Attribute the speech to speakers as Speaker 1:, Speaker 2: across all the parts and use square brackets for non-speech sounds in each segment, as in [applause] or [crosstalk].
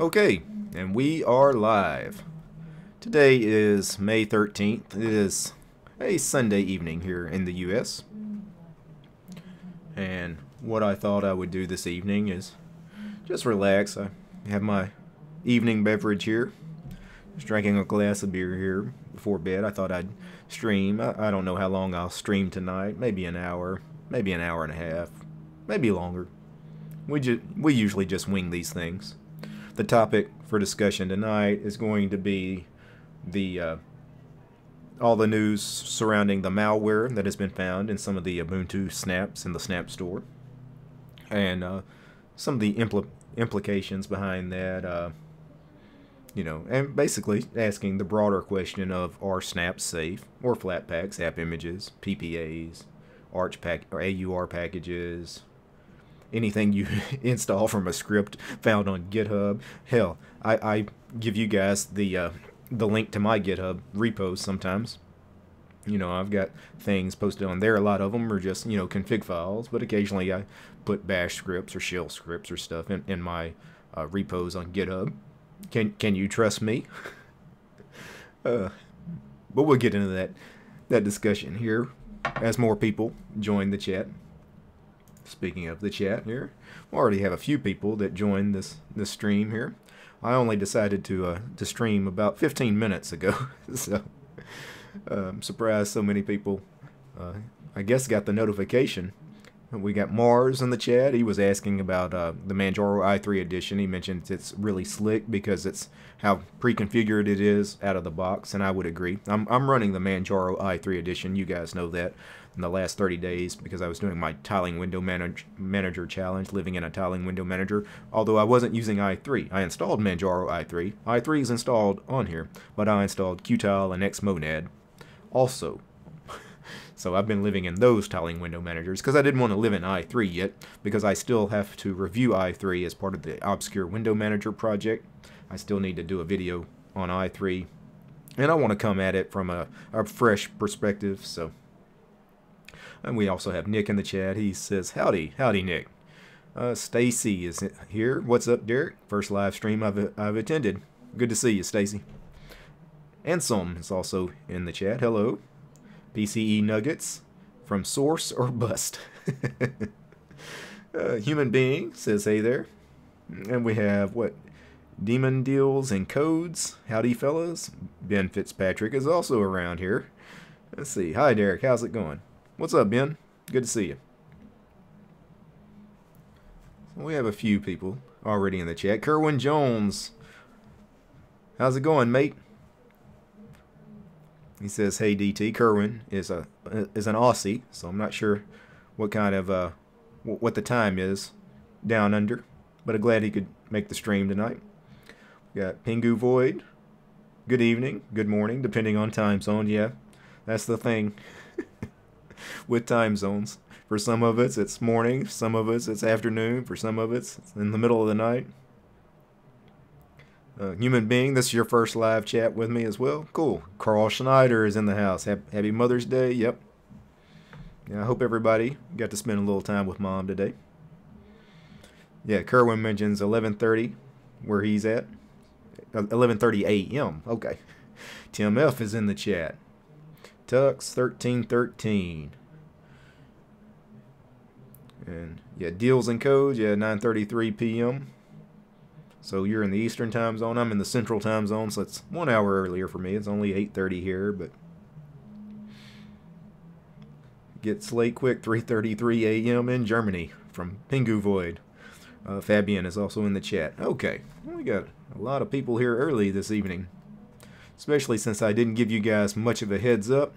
Speaker 1: Okay, and we are live. Today is May 13th. It is a Sunday evening here in the U.S. And what I thought I would do this evening is just relax. I have my evening beverage here. Just drinking a glass of beer here before bed. I thought I'd stream. I, I don't know how long I'll stream tonight. Maybe an hour. Maybe an hour and a half. Maybe longer. We, ju- we usually just wing these things. The topic for discussion tonight is going to be the uh, all the news surrounding the malware that has been found in some of the Ubuntu snaps in the Snap Store, and uh, some of the impl- implications behind that. Uh, you know, and basically asking the broader question of are snaps safe or Flatpaks, app images, PPAs, Arch pack or AUR packages, anything you [laughs] install from a script found on GitHub. Hell, I, I give you guys the uh, the link to my GitHub repos sometimes. You know, I've got things posted on there. A lot of them are just you know config files, but occasionally I put Bash scripts or shell scripts or stuff in, in my uh, repos on GitHub. Can can you trust me? [laughs] uh, but we'll get into that that discussion here as more people join the chat. Speaking of the chat here, we already have a few people that joined this this stream here. I only decided to uh, to stream about 15 minutes ago, [laughs] so uh, I'm surprised so many people. Uh, I guess got the notification. We got Mars in the chat. He was asking about uh, the Manjaro i3 edition. He mentioned it's really slick because it's how pre-configured it is out of the box, and I would agree. I'm, I'm running the Manjaro i3 edition. You guys know that in the last 30 days because I was doing my tiling window manage, manager challenge, living in a tiling window manager. Although I wasn't using i3, I installed Manjaro i3. i3 is installed on here, but I installed Qtile and Xmonad also. [laughs] so I've been living in those tiling window managers because I didn't want to live in i3 yet because I still have to review i3 as part of the Obscure Window Manager project. I still need to do a video on i3 and I want to come at it from a, a fresh perspective so and we also have Nick in the chat. He says, Howdy, howdy, Nick. Uh, Stacy is here. What's up, Derek? First live stream I've, I've attended. Good to see you, Stacy. Anselm is also in the chat. Hello. PCE Nuggets from Source or Bust. [laughs] uh, human Being says, Hey there. And we have what? Demon Deals and Codes. Howdy, fellas. Ben Fitzpatrick is also around here. Let's see. Hi, Derek. How's it going? What's up, Ben? Good to see you. We have a few people already in the chat. Kerwin Jones. How's it going, mate? He says, "Hey DT, Kerwin is a is an Aussie, so I'm not sure what kind of uh what the time is down under, but I'm glad he could make the stream tonight." We got Pingu Void. Good evening, good morning, depending on time zone. Yeah, that's the thing with time zones. For some of us, it's morning. Some of us, it's afternoon. For some of us, it's in the middle of the night. Uh, human being, this is your first live chat with me as well. Cool. Carl Schneider is in the house. Happy Mother's Day. Yep. Yeah, I hope everybody got to spend a little time with mom today. Yeah, Kerwin mentions 11:30, where he's at. 11:30 a.m. Okay. Tim F is in the chat. Tux 1313. And yeah, deals and codes, yeah, 9:33 p.m. So you're in the Eastern time zone. I'm in the Central time zone, so it's one hour earlier for me. It's only 8:30 here, but gets late quick. 3:33 a.m. in Germany from Pingu Void. Uh, Fabian is also in the chat. Okay, we got a lot of people here early this evening, especially since I didn't give you guys much of a heads up.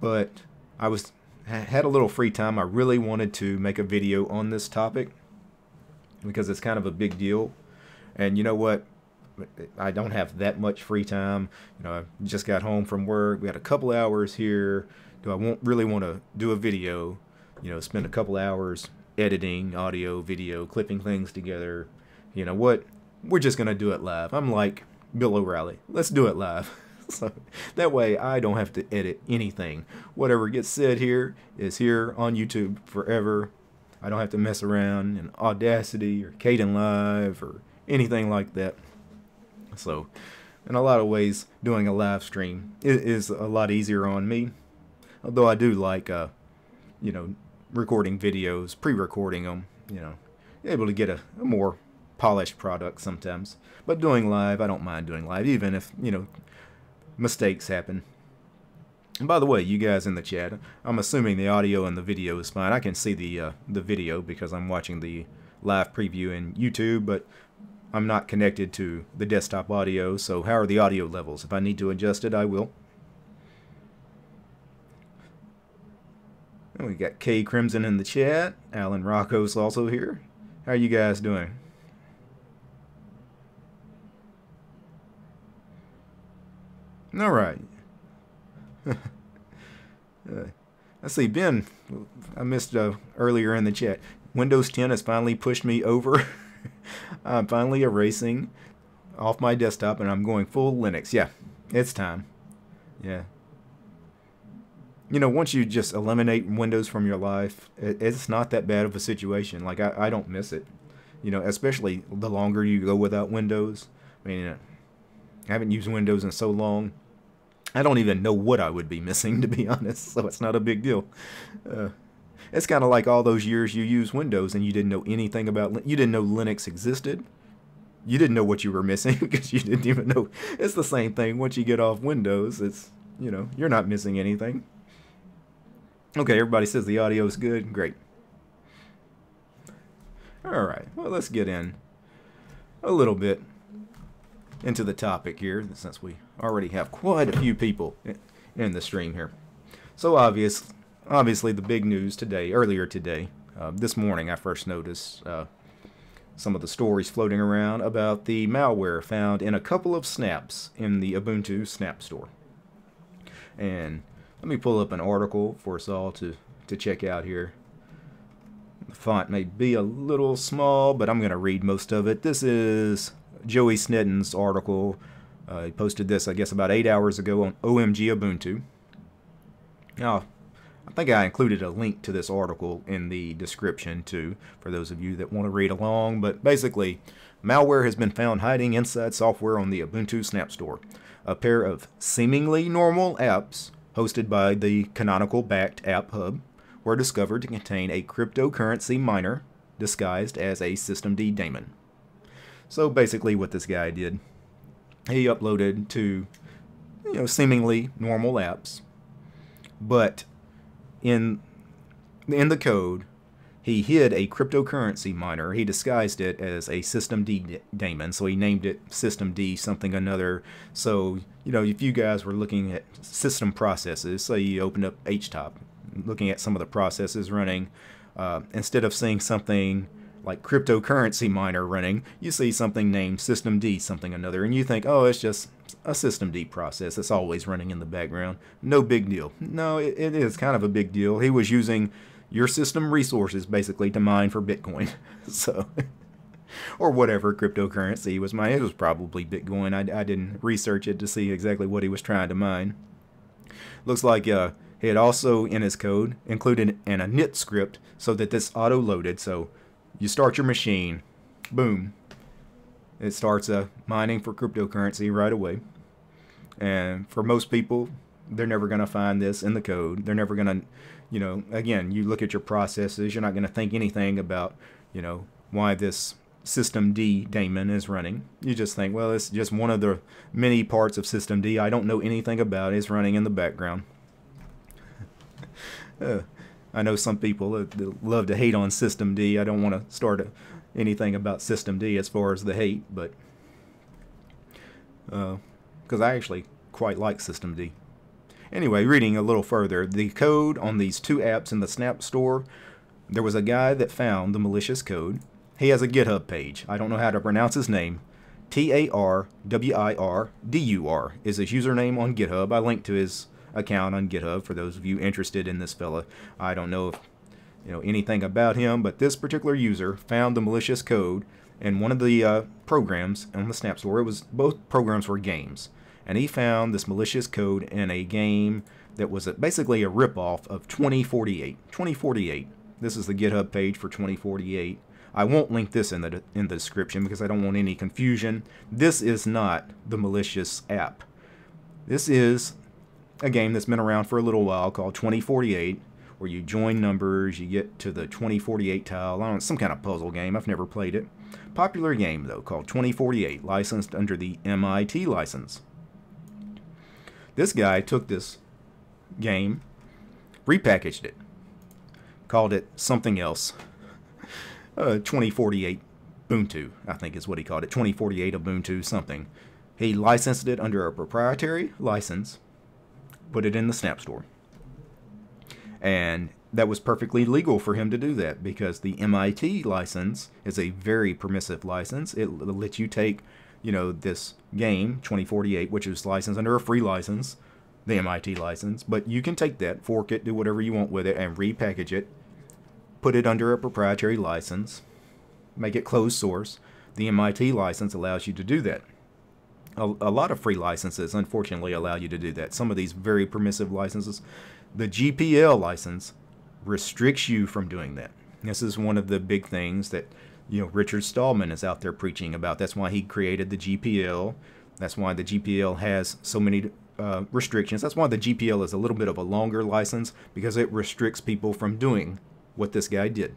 Speaker 1: But I was had a little free time. I really wanted to make a video on this topic because it's kind of a big deal. And you know what? I don't have that much free time. You know, I just got home from work. We had a couple hours here. Do I won't really want to do a video? You know, spend a couple hours editing audio, video, clipping things together. You know what? We're just gonna do it live. I'm like Bill O'Reilly. Let's do it live. [laughs] so that way I don't have to edit anything. Whatever gets said here is here on YouTube forever. I don't have to mess around in Audacity or Kdenlive or anything like that. So, in a lot of ways, doing a live stream is a lot easier on me. Although I do like, uh, you know, recording videos, pre-recording them, you know, able to get a, a more polished product sometimes. But doing live, I don't mind doing live, even if, you know, mistakes happen. And by the way, you guys in the chat, I'm assuming the audio and the video is fine. I can see the uh, the video because I'm watching the live preview in YouTube, but I'm not connected to the desktop audio, so how are the audio levels? If I need to adjust it, I will. And we got K Crimson in the chat. Alan Rocco's also here. How are you guys doing? All right. [laughs] let's see, Ben. I missed uh, earlier in the chat. Windows 10 has finally pushed me over. [laughs] I'm finally erasing off my desktop and I'm going full Linux. Yeah, it's time. Yeah. You know, once you just eliminate Windows from your life, it's not that bad of a situation. Like, I, I don't miss it. You know, especially the longer you go without Windows. I mean, I haven't used Windows in so long. I don't even know what I would be missing, [laughs] to be honest, so it's not a big deal. Uh, it's kind of like all those years you used Windows and you didn't know anything about you didn't know Linux existed. You didn't know what you were missing [laughs] because you didn't even know. It's the same thing once you get off Windows. It's, you know, you're not missing anything. Okay, everybody says the audio is good. Great. All right. Well, let's get in a little bit into the topic here since we already have quite a few people in the stream here. So obvious obviously the big news today, earlier today, uh, this morning I first noticed uh, some of the stories floating around about the malware found in a couple of snaps in the Ubuntu Snap Store. And let me pull up an article for us all to, to check out here. The font may be a little small, but I'm going to read most of it. This is Joey Sneddon's article. Uh, he posted this, I guess, about eight hours ago on OMG Ubuntu. Now, I think I included a link to this article in the description too, for those of you that want to read along. But basically, malware has been found hiding inside software on the Ubuntu Snap Store. A pair of seemingly normal apps hosted by the Canonical backed App Hub were discovered to contain a cryptocurrency miner disguised as a systemd daemon. So basically, what this guy did, he uploaded two, you know, seemingly normal apps, but in in the code, he hid a cryptocurrency miner. He disguised it as a systemd daemon, so he named it systemd something another. So you know, if you guys were looking at system processes, say you opened up HTOP, looking at some of the processes running, uh, instead of seeing something like cryptocurrency miner running, you see something named systemd something another, and you think, oh, it's just a systemd process that's always running in the background. No big deal. No, it, it is kind of a big deal. He was using your system resources basically to mine for Bitcoin. [laughs] so, or whatever cryptocurrency was mine. It was probably Bitcoin. I, I didn't research it to see exactly what he was trying to mine. Looks like uh, he had also in his code included an init script so that this auto loaded. So you start your machine, boom, it starts uh, mining for cryptocurrency right away. And for most people, they're never going to find this in the code. They're never going to, you know, again, you look at your processes, you're not going to think anything about, you know, why this systemd daemon is running. You just think, well, it's just one of the many parts of systemd I don't know anything about. It's running in the background. [laughs] uh, I know some people love to hate on systemd. I don't want to start a anything about systemd as far as the hate, but because uh, I actually quite like systemd. Anyway, reading a little further, the code on these two apps in the Snap Store, there was a guy that found the malicious code. He has a GitHub page. I don't know how to pronounce his name. T A R W I R D U R is his username on GitHub. I linked to his account on GitHub for those of you interested in this fella. I don't know if you know anything about him, but this particular user found the malicious code in one of the uh, programs on the Snap Store. It was both programs were games, and he found this malicious code in a game that was a, basically a ripoff of 2048. 2048. This is the GitHub page for 2048. I won't link this in the in the description because I don't want any confusion. This is not the malicious app. This is a game that's been around for a little while called 2048 where you join numbers, you get to the 2048 tile. I don't know, some kind of puzzle game. I've never played it. Popular game though called 2048, licensed under the MIT license. This guy took this game, repackaged it, called it something else. Uh, 2048 Ubuntu, I think is what he called it. 2048 Ubuntu something. He licensed it under a proprietary license, put it in the Snap Store. And that was perfectly legal for him to do that because the MIT license is a very permissive license. It lets you take, you know, this game 2048, which is licensed under a free license, the MIT license, but you can take that, fork it, do whatever you want with it, and repackage it, put it under a proprietary license, make it closed source. The MIT license allows you to do that. A, a lot of free licenses, unfortunately, allow you to do that. Some of these very permissive licenses, the GPL license restricts you from doing that. This is one of the big things that you know Richard Stallman is out there preaching about. That's why he created the GPL. That's why the GPL has so many uh, restrictions. That's why the GPL is a little bit of a longer license because it restricts people from doing what this guy did.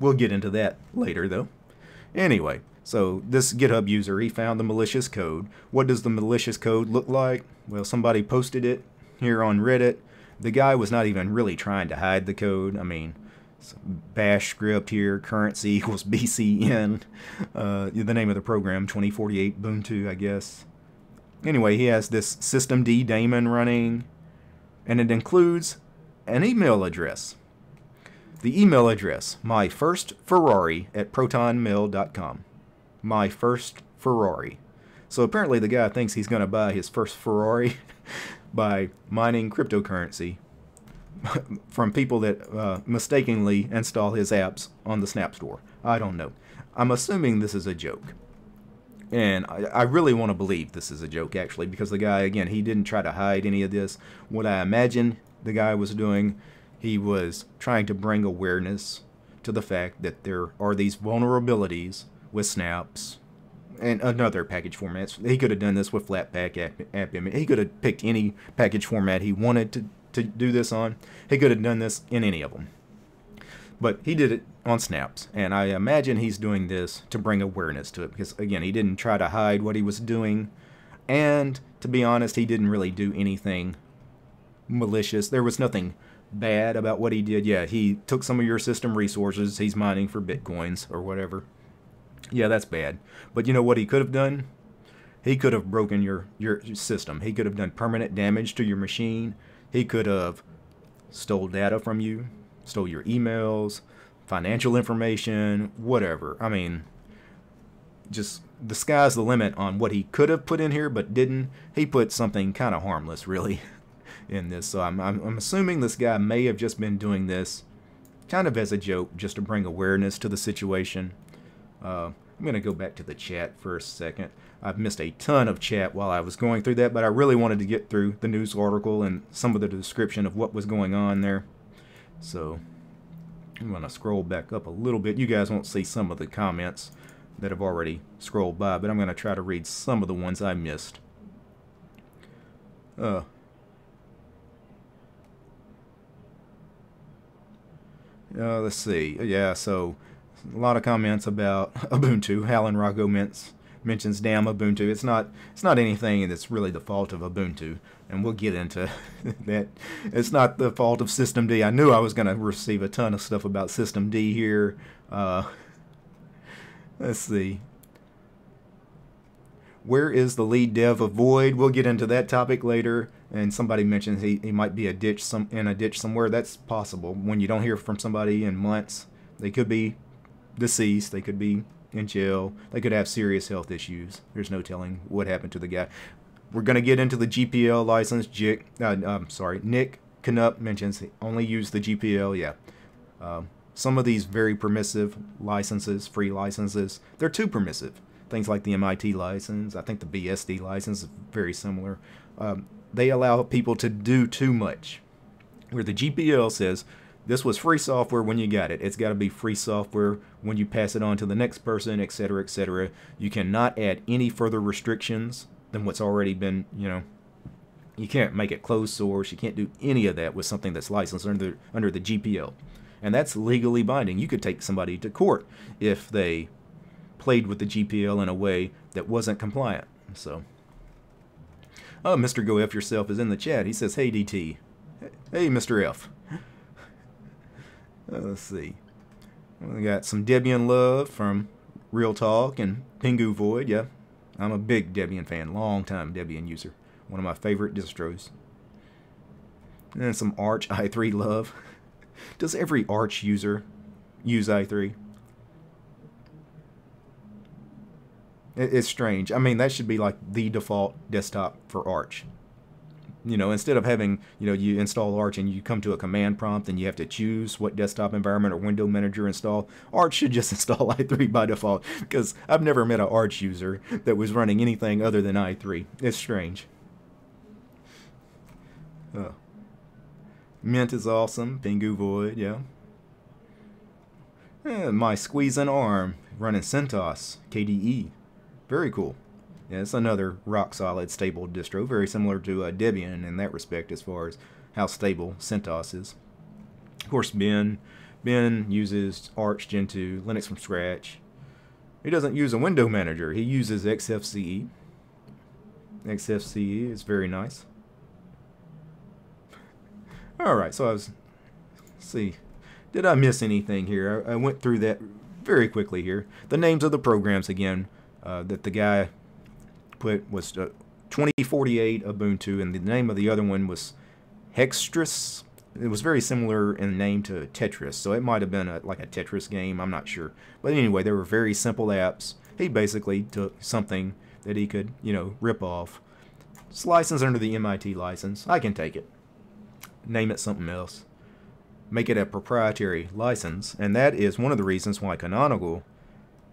Speaker 1: We'll get into that later though. Anyway, so this GitHub user, he found the malicious code. What does the malicious code look like? Well, somebody posted it here on Reddit. The guy was not even really trying to hide the code. I mean, bash script here, currency [laughs] equals BCN, uh, the name of the program, 2048 Ubuntu, I guess. Anyway, he has this systemd daemon running, and it includes an email address. The email address, my first Ferrari at protonmail.com. My first Ferrari. So apparently the guy thinks he's going to buy his first Ferrari [laughs] by mining cryptocurrency [laughs] from people that uh, mistakenly install his apps on the Snap Store. I don't know. I'm assuming this is a joke. And I, I really want to believe this is a joke, actually, because the guy, again, he didn't try to hide any of this. What I imagine the guy was doing, he was trying to bring awareness to the fact that there are these vulnerabilities with snaps and another package formats. He could have done this with Flatpak app, app image. He could have picked any package format he wanted to, to do this on. He could have done this in any of them. But he did it on snaps, and I imagine he's doing this to bring awareness to it because, again, he didn't try to hide what he was doing, and to be honest, he didn't really do anything malicious. There was nothing bad about what he did. Yeah, he took some of your system resources, he's mining for bitcoins or whatever. Yeah, that's bad. But you know what he could have done? He could have broken your, your system. He could have done permanent damage to your machine. He could have stole data from you stole your emails, financial information, whatever. I mean, just the sky's the limit on what he could have put in here but didn't. He put something kind of harmless, really, [laughs] in this. So I'm, I'm, I'm assuming this guy may have just been doing this kind of as a joke, just to bring awareness to the situation. Uh, I'm going to go back to the chat for a second. I've missed a ton of chat while I was going through that, but I really wanted to get through the news article and some of the description of what was going on there. So I'm going to scroll back up a little bit. You guys won't see some of the comments that have already scrolled by, but I'm going to try to read some of the ones I missed. Uh, uh, let's see. Yeah, so a lot of comments about [laughs] Ubuntu. Alan Rocco mentions mentions damn Ubuntu. It's not it's not anything that's really the fault of Ubuntu, and we'll get into [laughs] that. It's not the fault of Systemd. I knew I was going to receive a ton of stuff about Systemd here. Uh, let's see. Where is the lead dev of Void? We'll get into that topic later. And somebody mentions he, he might be a ditch some in a ditch somewhere. That's possible. When you don't hear from somebody in months, they could be deceased. They could be in jail. They could have serious health issues. There's no telling what happened to the guy. We're going to get into the GPL license. Jick, uh, I'm sorry, Nick Knupp mentions only use the GPL. Yeah. Um, some of these very permissive licenses, free licenses, they're too permissive. Things like the MIT license, I think the BSD license is very similar. Um, they allow people to do too much. Where the GPL says this was free software when you got it. It's got to be free software when you pass it on to the next person, etc., etc. You cannot add any further restrictions than what's already been, you know. You can't make it closed source. You can't do any of that with something that's licensed under under the GPL, and that's legally binding. You could take somebody to court if they played with the GPL in a way that wasn't compliant. So, oh, Mr. Go F yourself is in the chat. He says, "Hey DT, hey Mr. F." Uh, let's see. We got some Debian love from Real Talk and Pingu Void. Yeah, I'm a big Debian fan, long time Debian user. One of my favorite distros. And some Arch [laughs] i3 love. [laughs] Does every Arch user use i3? It's strange. I mean, that should be like the default desktop for Arch you know, instead of having, you know, you install Arch and you come to a command prompt and you have to choose what desktop environment or window manager install, Arch should just [laughs] install i3 by default because I've never met an Arch user that was running anything other than i3. It's strange. Oh. Mint is awesome. Pingu Void, yeah. yeah my squeezing arm running CentOS KDE. Very cool. It's another rock solid, stable distro, very similar to uh, Debian in that respect as far as how stable CentOS is. Of course, Ben, Ben uses Arch Gentoo, Linux from scratch. He doesn't use a window manager. He uses XFCE. XFCE is very nice. All right, so I was, see, did I miss anything here? I, I, went through that very quickly here. The names of the programs again uh, that the guy put was uh, 2048 Ubuntu, and the name of the other one was Hextris. It was very similar in name to Tetris, so it might have been a, like a Tetris game. I'm not sure, but anyway, they were very simple apps. He basically took something that he could, you know, rip off. It's licensed under the MIT license. I can take it. Name it something else. Make it a proprietary license, and that is one of the reasons why Canonical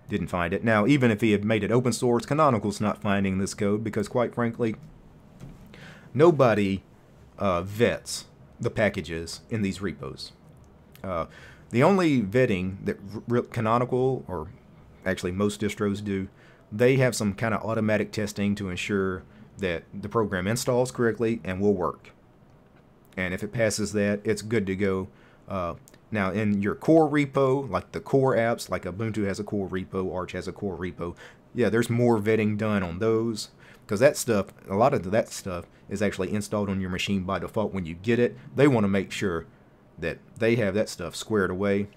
Speaker 1: didn't find it. Now, even if he had made it open source, Canonical's not finding this code because, quite frankly, nobody uh, vets the packages in these repos. Uh, the only vetting that Canonical, or actually most distros do, they have some kind of automatic testing to ensure that the program installs correctly and will work. And if it passes that, it's good to go. Uh, now, in your core repo, like the core apps, like Ubuntu has a core repo, Arch has a core repo, yeah, there's more vetting done on those because that stuff, a lot of that stuff is actually installed on your machine by default when you get it. They want to make sure that they have that stuff squared away.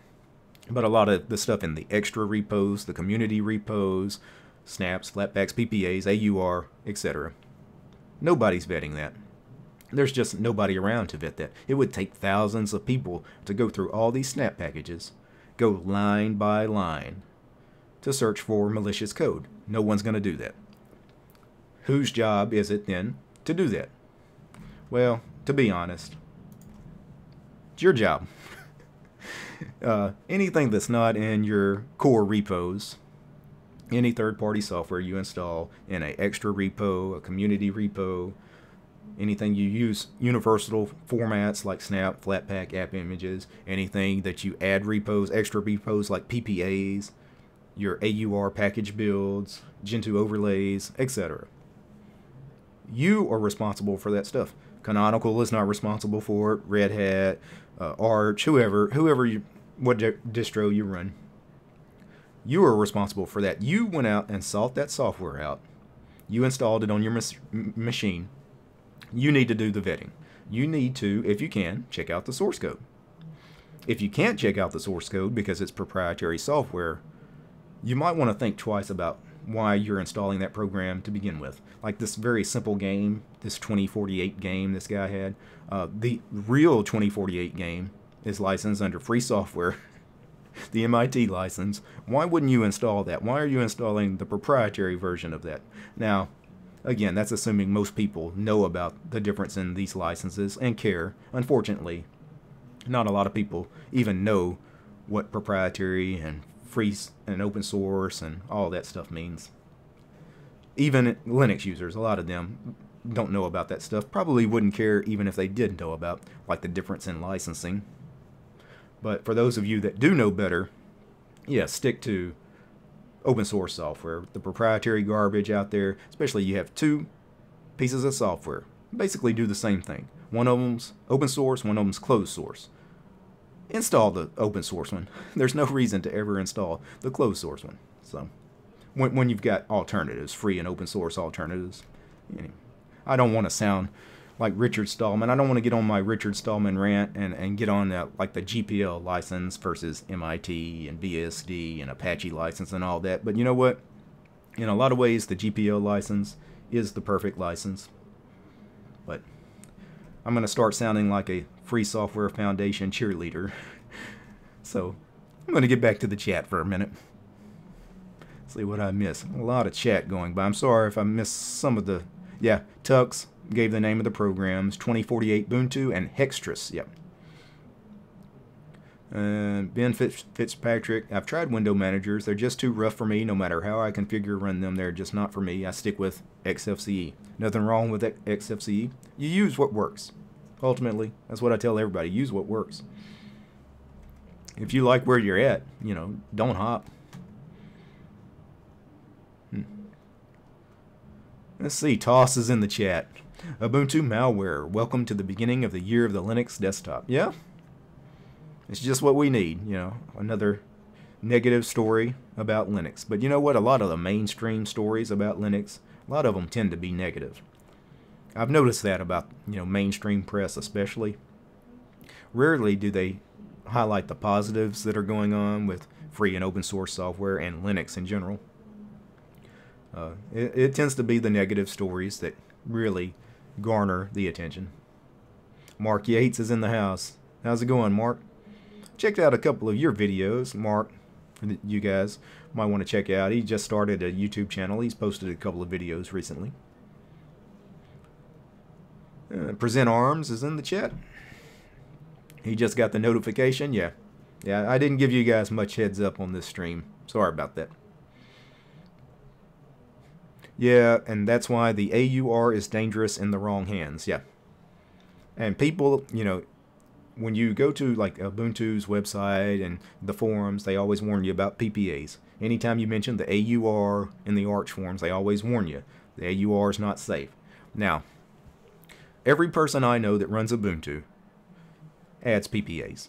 Speaker 1: But a lot of the stuff in the extra repos, the community repos, snaps, flatpaks, PPAs, AUR, etc. Nobody's vetting that. There's just nobody around to vet that. It would take thousands of people to go through all these snap packages, go line by line, to search for malicious code. No one's going to do that. Whose job is it then to do that? Well, to be honest, it's your job. [laughs] uh, anything that's not in your core repos, any third-party software you install in an extra repo, a community repo, anything you use universal formats like Snap, Flatpak, app images, anything that you add repos, extra repos like PPAs, your AUR package builds, Gentoo overlays, etc. You are responsible for that stuff. Canonical is not responsible for it. Red Hat, uh, Arch, whoever, whoever you, what distro you run, you are responsible for that. You went out and sought that software out. You installed it on your machine you need to do the vetting. You need to, if you can, check out the source code. If you can't check out the source code because it's proprietary software, you might want to think twice about why you're installing that program to begin with. Like this very simple game, this 2048 game this guy had, uh, the real 2048 game is licensed under free software, [laughs] the MIT license. Why wouldn't you install that? Why are you installing the proprietary version of that? Now, Again, that's assuming most people know about the difference in these licenses and care. Unfortunately, not a lot of people even know what proprietary and free and open source and all that stuff means. Even Linux users, a lot of them don't know about that stuff. Probably wouldn't care even if they did know about like the difference in licensing. But for those of you that do know better, yeah, stick to open source software. The proprietary garbage out there, especially you have two pieces of software, basically do the same thing. One of them's open source, one of them's closed source. Install the open source one. [laughs] There's no reason to ever install the closed source one. So when, when you've got alternatives, free and open source alternatives. I don't want to sound like Richard Stallman. I don't want to get on my Richard Stallman rant and, and get on that, like the GPL license versus MIT and BSD and Apache license and all that. But you know what? In a lot of ways, the GPL license is the perfect license. But I'm going to start sounding like a Free Software Foundation cheerleader. [laughs] so I'm going to get back to the chat for a minute. See what I miss. A lot of chat going by. I'm sorry if I missed some of the. Yeah, Tux gave the name of the programs 2048 Ubuntu and Hextris. Yep. Uh, ben Fitz, Fitzpatrick, I've tried window managers. They're just too rough for me. No matter how I configure run them, they're just not for me. I stick with XFCE. Nothing wrong with XFCE. You use what works. Ultimately, that's what I tell everybody. Use what works. If you like where you're at, you know, don't hop. Hmm. Let's see. Toss is in the chat. Ubuntu malware. Welcome to the beginning of the year of the Linux desktop. Yeah, it's just what we need, you know, another negative story about Linux. But you know what? A lot of the mainstream stories about Linux, a lot of them tend to be negative. I've noticed that about, you know, mainstream press especially. Rarely do they highlight the positives that are going on with free and open source software and Linux in general. Uh, it, it tends to be the negative stories that really garner the attention. Mark Yates is in the house. How's it going, Mark? checked out a couple of your videos, Mark, you guys might want to check out. He just started a YouTube channel. He's posted a couple of videos recently. Uh, Present Arms is in the chat. He just got the notification. Yeah. Yeah, I didn't give you guys much heads up on this stream. Sorry about that. Yeah, and that's why the AUR is dangerous in the wrong hands. Yeah. And people, you know, when you go to like Ubuntu's website and the forums, they always warn you about PPAs. Anytime you mention the AUR in the Arch forums, they always warn you the AUR is not safe. Now, every person I know that runs Ubuntu adds PPAs.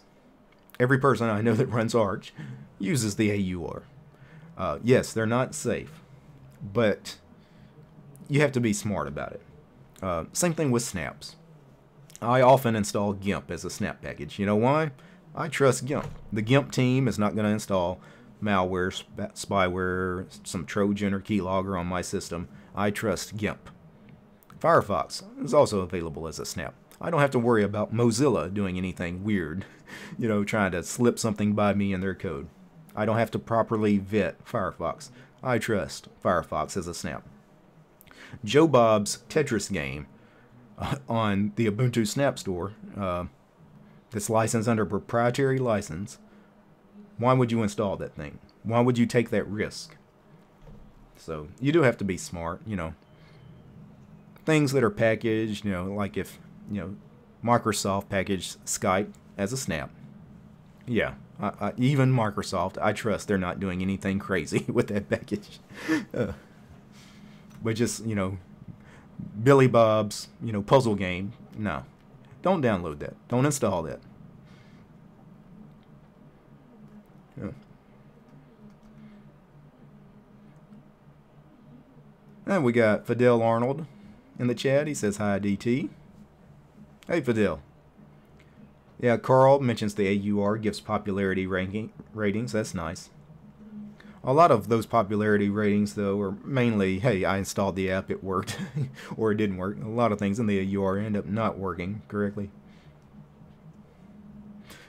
Speaker 1: Every person I know that runs Arch uses the AUR. Uh, yes, they're not safe, but you have to be smart about it. Uh, same thing with snaps. I often install GIMP as a snap package. You know why? I trust GIMP. The GIMP team is not going to install malware, sp spyware, some Trojan or keylogger on my system. I trust GIMP. Firefox is also available as a snap. I don't have to worry about Mozilla doing anything weird, [laughs] you know, trying to slip something by me in their code. I don't have to properly vet Firefox. I trust Firefox as a snap. Joe Bob's Tetris game on the Ubuntu Snap Store uh, that's licensed under proprietary license, why would you install that thing? Why would you take that risk? So you do have to be smart, you know. Things that are packaged, you know, like if, you know, Microsoft packaged Skype as a snap. Yeah, I, I, even Microsoft, I trust they're not doing anything [laughs] crazy with that package. [laughs] uh, but just, you know, Billy Bob's, you know, puzzle game. No. Don't download that. Don't install that. Yeah. And we got Fidel Arnold in the chat. He says, Hi, DT. Hey, Fidel. Yeah, Carl mentions the AUR gives popularity ranking ratings. That's nice. A lot of those popularity ratings, though, are mainly, hey, I installed the app, it worked, [laughs] or it didn't work. A lot of things in the UR end up not working correctly.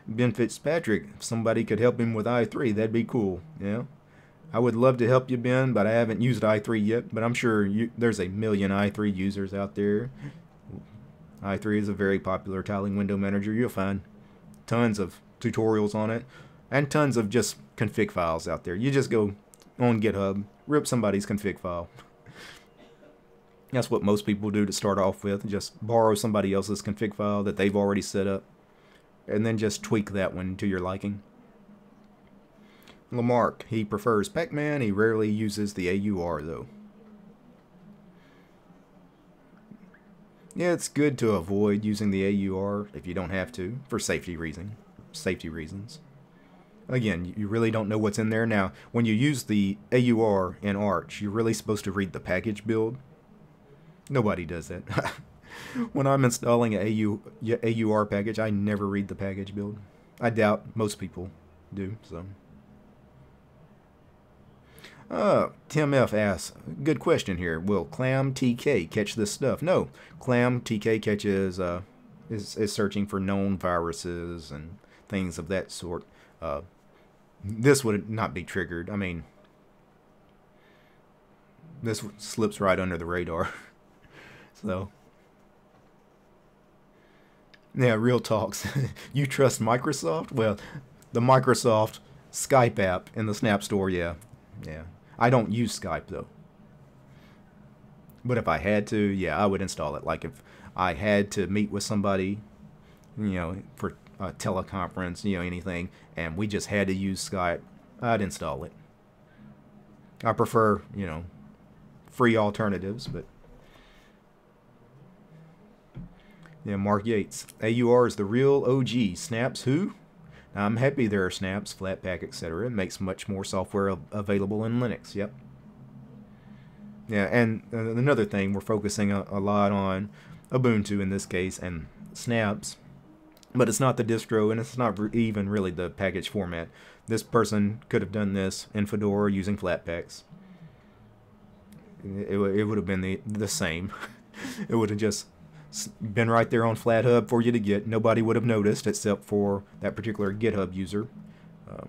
Speaker 1: Ben Fitzpatrick, if somebody could help him with i3, that'd be cool. Yeah, I would love to help you, Ben, but I haven't used i3 yet. But I'm sure you, there's a million i3 users out there. i3 is a very popular tiling window manager. You'll find tons of tutorials on it and tons of just config files out there. You just go on GitHub, rip somebody's config file. [laughs] That's what most people do to start off with. Just borrow somebody else's config file that they've already set up. and then just tweak that one to your liking. Lamarck, he prefers Pacman, He rarely uses the AUR though. Yeah, it's good to avoid using the AUR if you don't have to for safety reason, safety reasons. Again, you really don't know what's in there. Now, when you use the AUR in Arch, you're really supposed to read the package build. Nobody does that. [laughs] when I'm installing an AU, AUR package, I never read the package build. I doubt most people do, so... Uh, Tim F asks, good question here. Will ClamTK catch this stuff? No, ClamTK catches uh, is is searching for known viruses and things of that sort. Uh, this would not be triggered. I mean, this slips right under the radar. [laughs] so, yeah, real talks. [laughs] you trust Microsoft? Well, the Microsoft Skype app in the Snap Store, yeah, yeah. I don't use Skype though. But if I had to, yeah, I would install it. Like if I had to meet with somebody, you know, for a teleconference, you know, anything, and we just had to use Skype, I'd install it. I prefer, you know, free alternatives, but yeah, Mark Yates. AUR is the real OG. Snaps who? Now, I'm happy there are snaps, Flatpak, etc. It makes much more software available in Linux. Yep. Yeah, and uh, another thing, we're focusing a, a, lot on Ubuntu in this case and snaps, but it's not the distro and it's not even really the package format. This person could have done this in Fedora using Flatpaks. It, it, would have been the, the same. [laughs] it would have just been right there on FlatHub for you to get. Nobody would have noticed except for that particular GitHub user. Uh,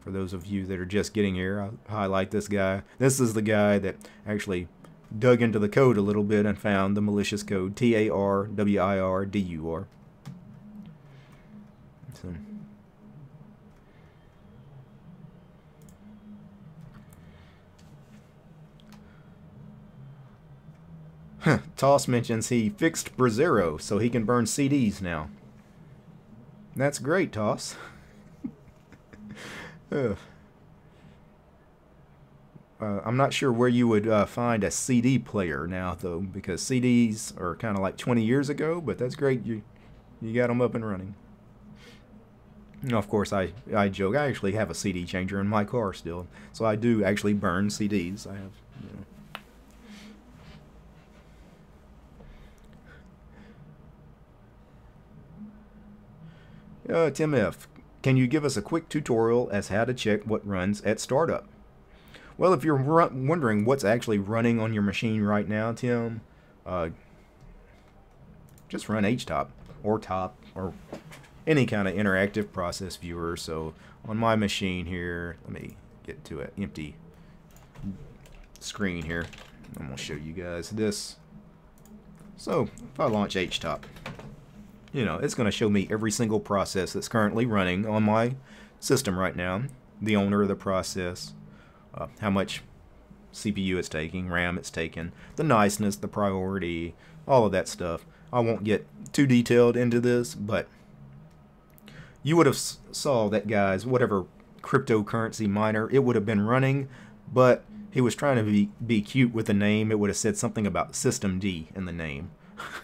Speaker 1: for those of you that are just getting here, I'll highlight this guy. This is the guy that actually dug into the code a little bit and found the malicious code T-A-R-W-I-R-D-U-R. So, Toss mentions he fixed Brasero so he can burn CDs now. That's great, Toss. [laughs] uh, I'm not sure where you would uh, find a CD player now, though, because CDs are kind of like 20 years ago, but that's great. You you got them up and running. of course, I, I joke. I actually have a CD changer in my car still, so I do actually burn CDs. I have, you know, Uh, Tim F., can you give us a quick tutorial as how to check what runs at startup? Well, if you're wondering what's actually running on your machine right now, Tim, uh, just run HTOP or top or any kind of interactive process viewer. So on my machine here, let me get to an empty screen here. I'm going to show you guys this. So if I launch HTOP, you know, it's going to show me every single process that's currently running on my system right now, the owner of the process, uh, how much CPU it's taking, RAM it's taking, the niceness, the priority, all of that stuff. I won't get too detailed into this, but you would have saw that guy's whatever cryptocurrency miner, it would have been running, but he was trying to be, be cute with the name. It would have said something about systemd in the name. [laughs]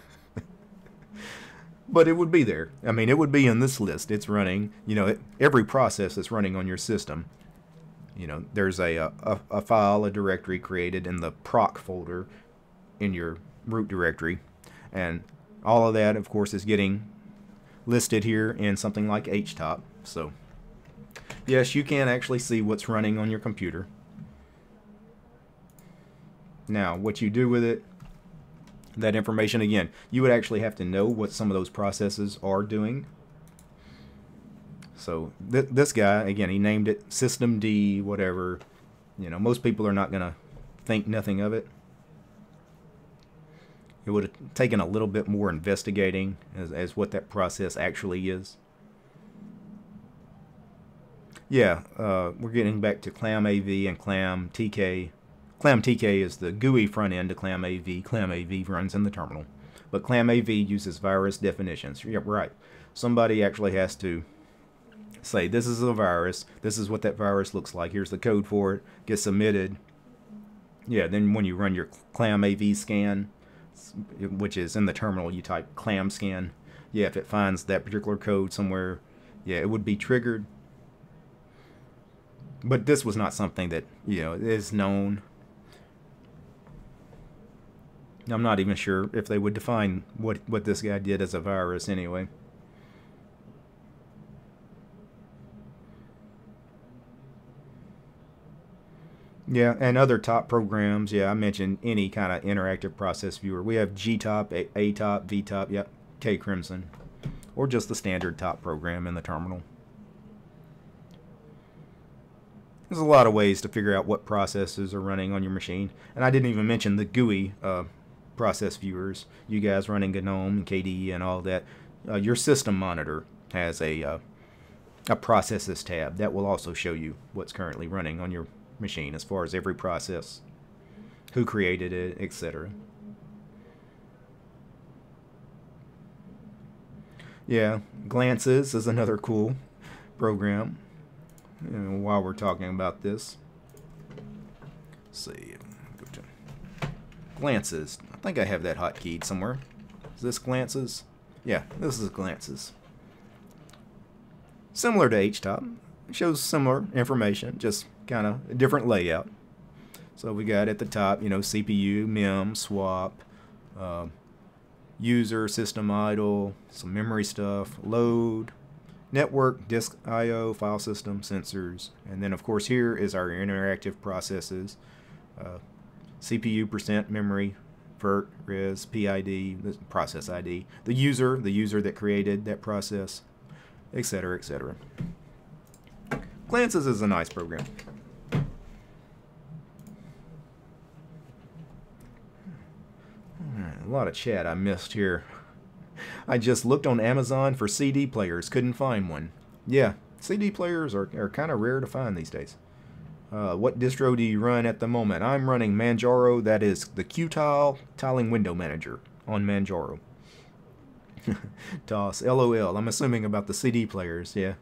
Speaker 1: but it would be there. I mean, it would be in this list. It's running, you know, it, every process that's running on your system. You know, there's a, a, a file, a directory created in the proc folder in your root directory. And all of that, of course, is getting listed here in something like htop. So, yes, you can actually see what's running on your computer. Now, what you do with it that information. Again you would actually have to know what some of those processes are doing. So th this guy again he named it systemd, whatever. You know most people are not gonna think nothing of it. It would have taken a little bit more investigating as, as what that process actually is. Yeah uh, we're getting back to ClamAV and ClamTK ClamTK is the GUI front end to ClamAV. ClamAV runs in the terminal. But ClamAV uses virus definitions. Yep, right. somebody actually has to say this is a virus, this is what that virus looks like, here's the code for it, gets submitted. Yeah, then when you run your ClamAV scan, which is in the terminal, you type clamscan. Yeah, if it finds that particular code somewhere, yeah, it would be triggered. But this was not something that, you know, is known. I'm not even sure if they would define what, what this guy did as a virus anyway. Yeah, and other top programs. Yeah, I mentioned any kind of interactive process viewer. We have GTOP, A- ATOP, VTOP, yep, K Crimson, or just the standard top program in the terminal. There's a lot of ways to figure out what processes are running on your machine. And I didn't even mention the GUI uh, process viewers. You guys running GNOME and KDE and all that. Uh, your system monitor has a, uh, a processes tab that will also show you what's currently running on your machine as far as every process, who created it, etc. Yeah, Glances is another cool program. While we're talking about this, see, Glances. I think I have that hotkeyed somewhere. Is this Glances? Yeah, this is Glances. Similar to HTOP, shows similar information, just kind of a different layout. So we got at the top, you know, CPU, MEM, swap, uh, user, system idle, some memory stuff, load, network, disk I/O, file system, sensors, and then of course here is our interactive processes, uh, CPU percent memory, vert, res, PID, process ID, the user, the user that created that process, etc., etc. Glances is a nice program. Hmm, a lot of chat I missed here. I just looked on Amazon for CD players, couldn't find one. Yeah, CD players are, are kind of rare to find these days. Uh, what distro do you run at the moment? I'm running Manjaro, that is the Qtile tiling window manager on Manjaro. [laughs] Toss, LOL. I'm assuming about the CD players, yeah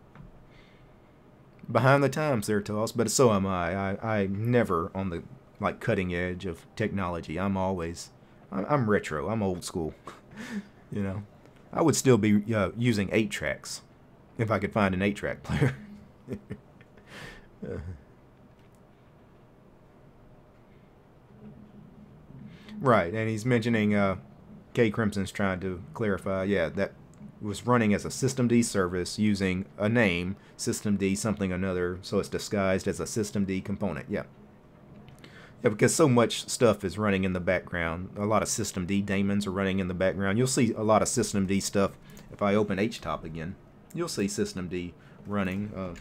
Speaker 1: behind the times there, Toss, but so am I. I. I'm never on the like cutting edge of technology. I'm always, I'm retro. I'm old school. [laughs] you know, I would still be uh, using eight tracks if I could find an eight track player. [laughs] uh. Right, and he's mentioning uh, K Crimson's trying to clarify. Yeah, that was running as a systemd service using a name, systemd something another, so it's disguised as a systemd component. Yeah. Yeah, because so much stuff is running in the background. A lot of systemd daemons are running in the background. You'll see a lot of systemd stuff if I open HTOP again. You'll see systemd running. Uh,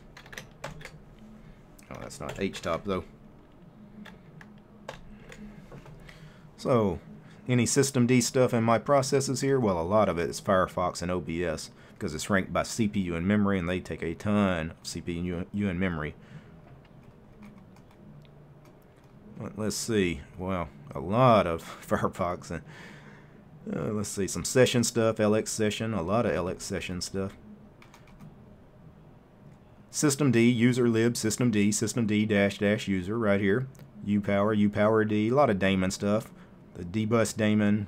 Speaker 1: oh, that's not HTOP though. So, any systemd stuff in my processes here? Well, a lot of it is Firefox and OBS because it's ranked by CPU and memory and they take a ton of CPU and memory. Let's see. Well, a lot of [laughs] Firefox and uh, let's see some session stuff, LX session, a lot of LX session stuff. systemd, user lib, systemd, systemd dash dash user right here. upower, upower-d, a lot of daemon stuff the dbus daemon,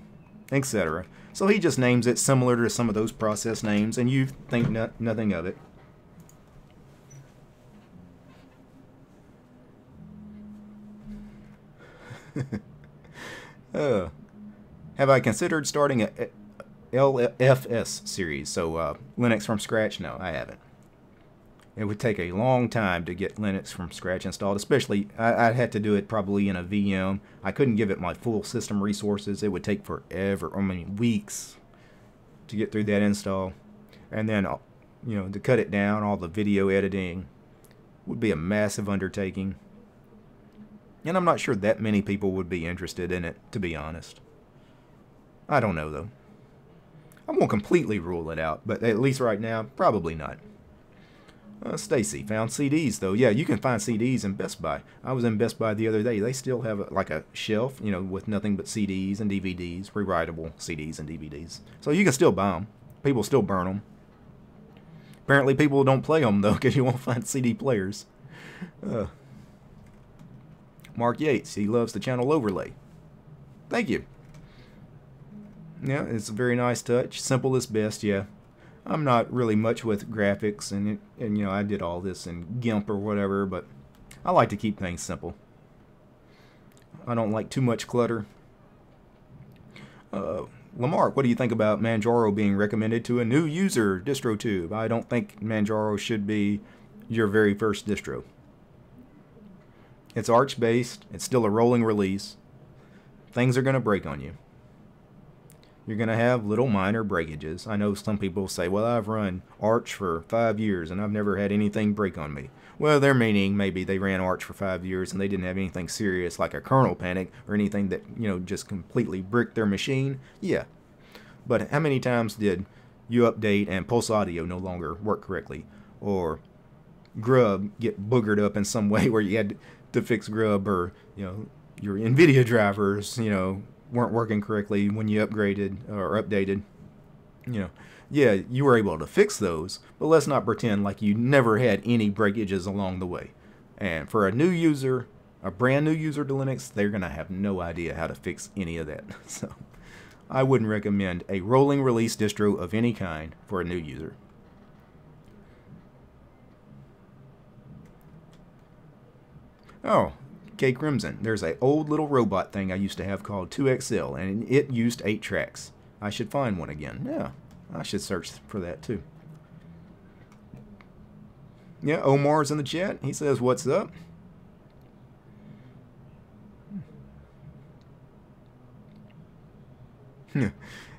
Speaker 1: etc. So he just names it similar to some of those process names, and you think no nothing of it. [laughs] uh, have I considered starting a LFS series? So uh, Linux from scratch? No, I haven't. It would take a long time to get Linux from scratch installed, especially I, would have to do it probably in a VM. I couldn't give it my full system resources. It would take forever, I mean weeks to get through that install. And then, uh, you know, to cut it down, all the video editing would be a massive undertaking. And I'm not sure that many people would be interested in it, to be honest. I don't know, though. I won't completely rule it out, but at least right now, probably not. Uh, Stacy found CDs though. Yeah, you can find CDs in Best Buy. I was in Best Buy the other day. They still have a, like a shelf, you know, with nothing but CDs and DVDs, rewritable CDs and DVDs. So you can still buy them. People still burn them. Apparently, people don't play them though, [laughs] because you won't find CD players. Uh, Mark Yates, he loves the channel overlay. Thank you. Yeah, it's a very nice touch. Simple is best, yeah. I'm not really much with graphics, and and you know I did all this in GIMP or whatever, but I like to keep things simple. I don't like too much clutter. Uh, Lamarck, what do you think about Manjaro being recommended to a new user, DistroTube? I don't think Manjaro should be your very first distro. It's Arch based, it's still a rolling release. Things are going to break on you. You're going to have little minor breakages. I know some people say, well, I've run Arch for five years and I've never had anything break on me. Well, they're meaning maybe they ran Arch for five years and they didn't have anything serious like a kernel panic or anything that, you know, just completely bricked their machine. Yeah. But how many times did you update and Pulse Audio no longer work correctly? Or Grub get boogered up in some [laughs] way where you had to fix Grub or, you know, your NVIDIA drivers, you know, weren't working correctly when you upgraded or updated. You know, yeah, you were able to fix those, but let's not pretend like you never had any breakages along the way. And for a new user, a brand new user to Linux, they're going to have no idea how to fix any of that. [laughs] So I wouldn't recommend a rolling release distro of any kind for a new user. Oh, K Crimson, there's a old little robot thing I used to have called 2XL, and it used 8 tracks. I should find one again. Yeah, I should search for that too. Yeah, Omar's in the chat. He says, what's up? [laughs]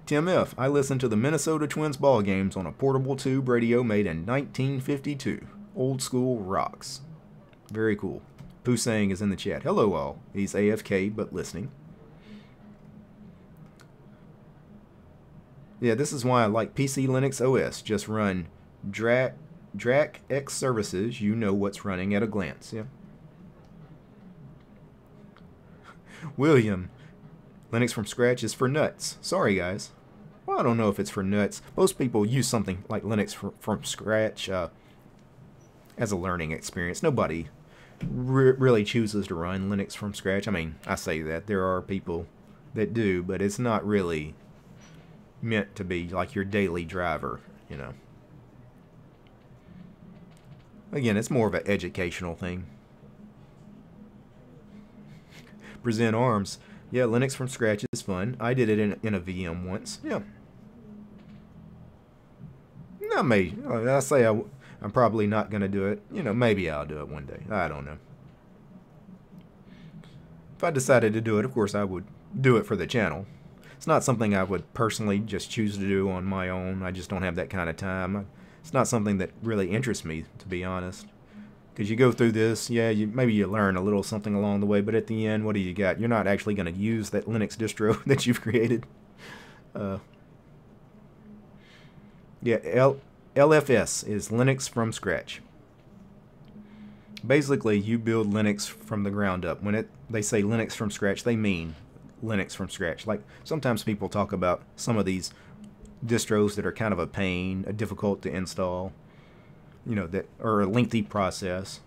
Speaker 1: Tim F. I listened to the Minnesota Twins ball games on a portable tube radio made in 1952. Old school rocks. Very cool. Pusang is in the chat. Hello all. He's AFK but listening. Yeah, this is why I like PC Linux OS. Just run Drac, DrakX services. You know what's running at a glance. Yeah. [laughs] William, Linux from scratch is for nuts. Sorry, guys. Well, I don't know if it's for nuts. Most people use something like Linux from, from scratch uh, as a learning experience. Nobody re really chooses to run Linux from scratch. I mean, I say that. There are people that do, but it's not really meant to be like your daily driver, you know. Again, it's more of an educational thing. Present Arms. Yeah, Linux from scratch is fun. I did it in, in a VM once. Yeah. Not me. I say I, I'm probably not going to do it. You know, maybe I'll do it one day. I don't know. If I decided to do it, of course, I would do it for the channel. It's not something I would personally just choose to do on my own. I just don't have that kind of time. It's not something that really interests me, to be honest. Because you go through this, yeah, you, maybe you learn a little something along the way, but at the end, what do you got? You're not actually going to use that Linux distro [laughs] that you've created. Uh, yeah, L LFS is Linux from scratch. Basically, you build Linux from the ground up. When it they say Linux from scratch, they mean Linux from scratch. Like sometimes people talk about some of these distros that are kind of a pain, a difficult to install, you know, that are a lengthy process.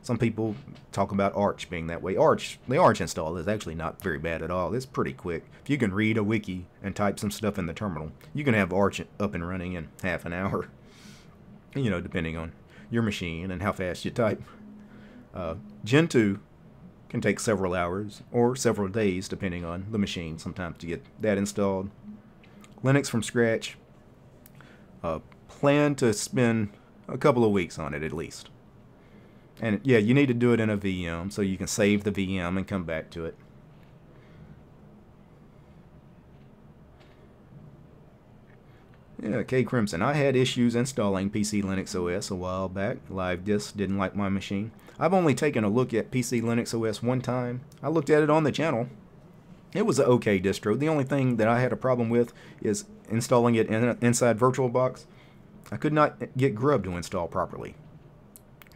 Speaker 1: Some people talk about Arch being that way. Arch, the Arch install is actually not very bad at all. It's pretty quick. If you can read a wiki and type some stuff in the terminal, you can have Arch up and running in half an hour. You know, depending on your machine and how fast you type. Uh, Gentoo can take several hours or several days depending on the machine sometimes to get that installed. Linux from scratch, uh, plan to spend a couple of weeks on it at least. And yeah, you need to do it in a VM so you can save the VM and come back to it. Yeah, K Crimson. I had issues installing PC Linux OS a while back. Live Disk didn't like my machine. I've only taken a look at PC Linux OS one time. I looked at it on the channel. It was an okay distro. The only thing that I had a problem with is installing it in, inside VirtualBox. I could not get Grub to install properly.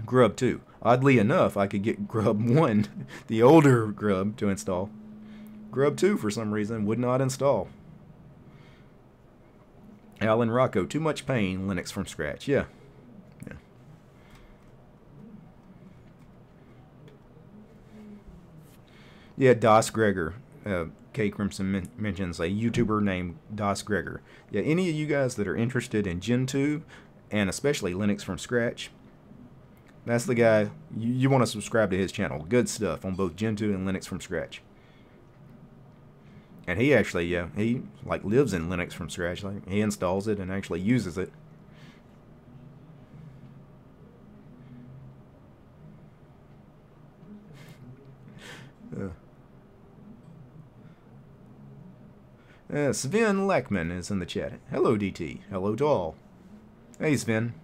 Speaker 1: Grub 2. Oddly enough, I could get [laughs] Grub 1, the older Grub, to install. Grub 2, for some reason, would not install. Alan Rocco, too much pain, Linux from scratch. Yeah. Yeah. Yeah, Das Gregor. Uh, K. Crimson mentions a YouTuber named Das Gregor. Yeah, any of you guys that are interested in Gentoo and especially Linux from scratch, that's the guy you, you want to subscribe to his channel. Good stuff on both Gentoo and Linux from scratch. And he actually, yeah, he like lives in Linux from scratch. Like he installs it and actually uses it. uh. Uh, Sven Leckman is in the chat. Hello, DT. Hello to all. Hey, Sven.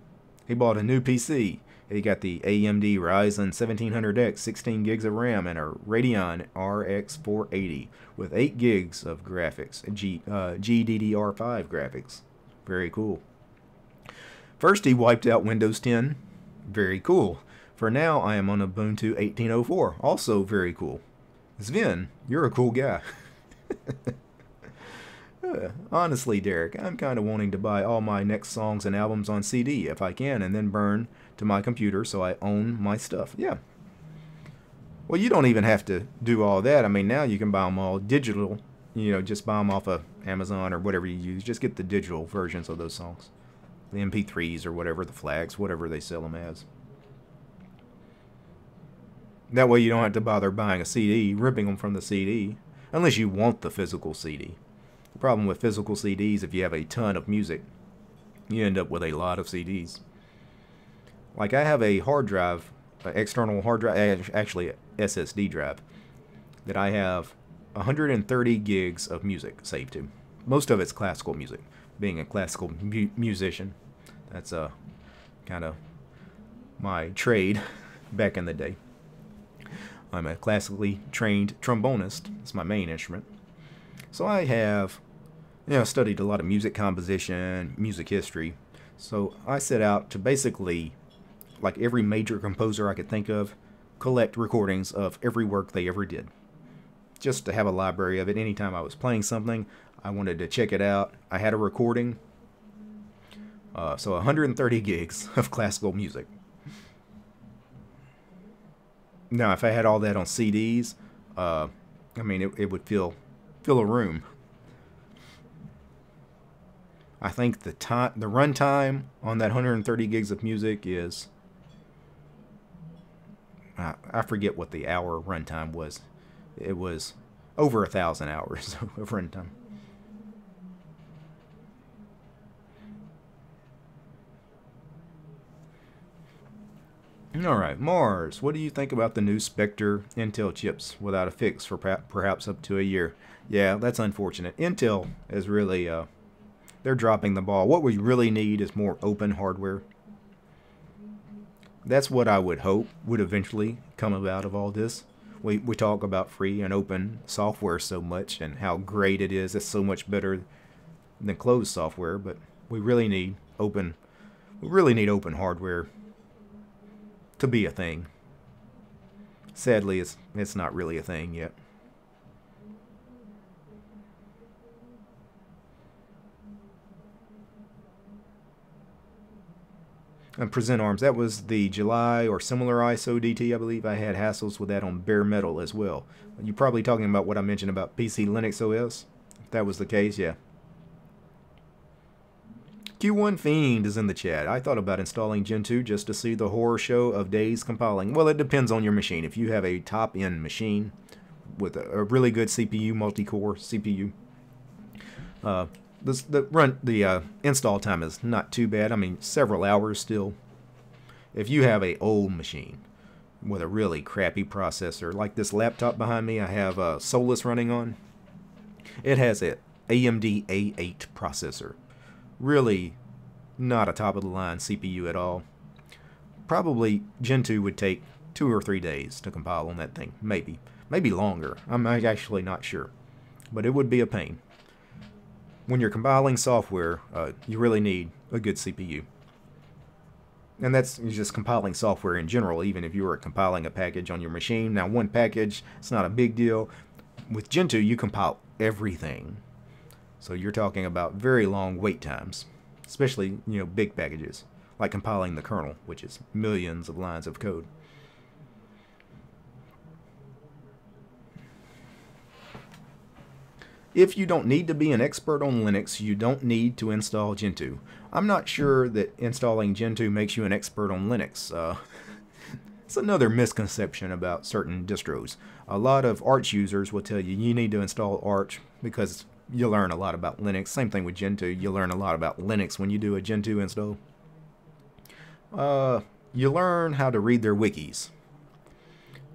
Speaker 1: He bought a new PC. He got the AMD Ryzen 1700X, 16 gigs of RAM, and a Radeon RX 480 with 8 gigs of graphics, G, uh, GDDR5 graphics. Very cool. First, he wiped out Windows 10. Very cool. For now, I am on Ubuntu 18.04. Also very cool. Sven, you're a cool guy. [laughs] Uh, honestly, Derek, I'm kind of wanting to buy all my next songs and albums on CD if I can, and then burn to my computer so I own my stuff. Yeah. Well, you don't even have to do all that. I mean, now you can buy them all digital. You know, just buy them off of Amazon or whatever you use. Just get the digital versions of those songs, the MP3s or whatever, the FLACs, whatever they sell them as. That way, you don't have to bother buying a CD, ripping them from the CD, unless you want the physical CD. The problem with physical CDs, if you have a ton of music, you end up with a lot of CDs. Like I have a hard drive, an external hard drive, actually SSD drive, that I have 130 gigs of music saved to. Most of it's classical music. Being a classical mu musician, that's a uh, kind of my trade [laughs] back in the day. I'm a classically trained trombonist. It's my main instrument. So I have you know, studied a lot of music composition, music history. So I set out to basically, like every major composer I could think of, collect recordings of every work they ever did. Just to have a library of it. Anytime I was playing something, I wanted to check it out. I had a recording. Uh, so 130 gigs [laughs] of classical music. Now, if I had all that on CDs, uh, I mean, it, it would fill fill a room. I think the time, the runtime on that 130 gigs of music is, uh, I forget what the hour runtime was. It was over a thousand hours [laughs] of runtime. All right, Mars. What do you think about the new Spectre Intel chips without a fix for perhaps up to a year? Yeah, that's unfortunate. Intel is really uh, they're dropping the ball. What we really need is more open hardware. That's what I would hope would eventually come about of all this. We, we talk about free and open software so much and how great it is. It's so much better than closed software, but we really need open we really need open hardware to be a thing. Sadly, it's it's not really a thing yet. And present arms. That was the July or similar ISO DT, I believe. I had hassles with that on bare metal as well. You're probably talking about what I mentioned about PC Linux OS. If that was the case, yeah. Q1 Fiend is in the chat. I thought about installing Gentoo just to see the horror show of days compiling. Well, it depends on your machine. If you have a top-end machine with a, a, really good CPU, multi-core CPU, uh, the the run the uh, install time is not too bad. I mean, several hours still. If you have a old machine with a really crappy processor, like this laptop behind me, I have a Solus running on. It has a AMD A8 processor. Really, not a top of the line CPU at all. Probably Gentoo would take two or three days to compile on that thing, maybe, maybe longer. I'm actually not sure, but it would be a pain when you're compiling software, uh, you really need a good CPU. And that's just compiling software in general, even if you were compiling a package on your machine. Now, one package, it's not a big deal. With Gentoo, you compile everything. So you're talking about very long wait times, especially, you know, big packages, like compiling the kernel, which is millions of lines of code. If you don't need to be an expert on Linux, you don't need to install Gentoo. I'm not sure that installing Gentoo makes you an expert on Linux. Uh, [laughs] it's another misconception about certain distros. A lot of Arch users will tell you you need to install Arch because you learn a lot about Linux. Same thing with Gentoo. You learn a lot about Linux when you do a Gentoo install. Uh, you learn how to read their wikis.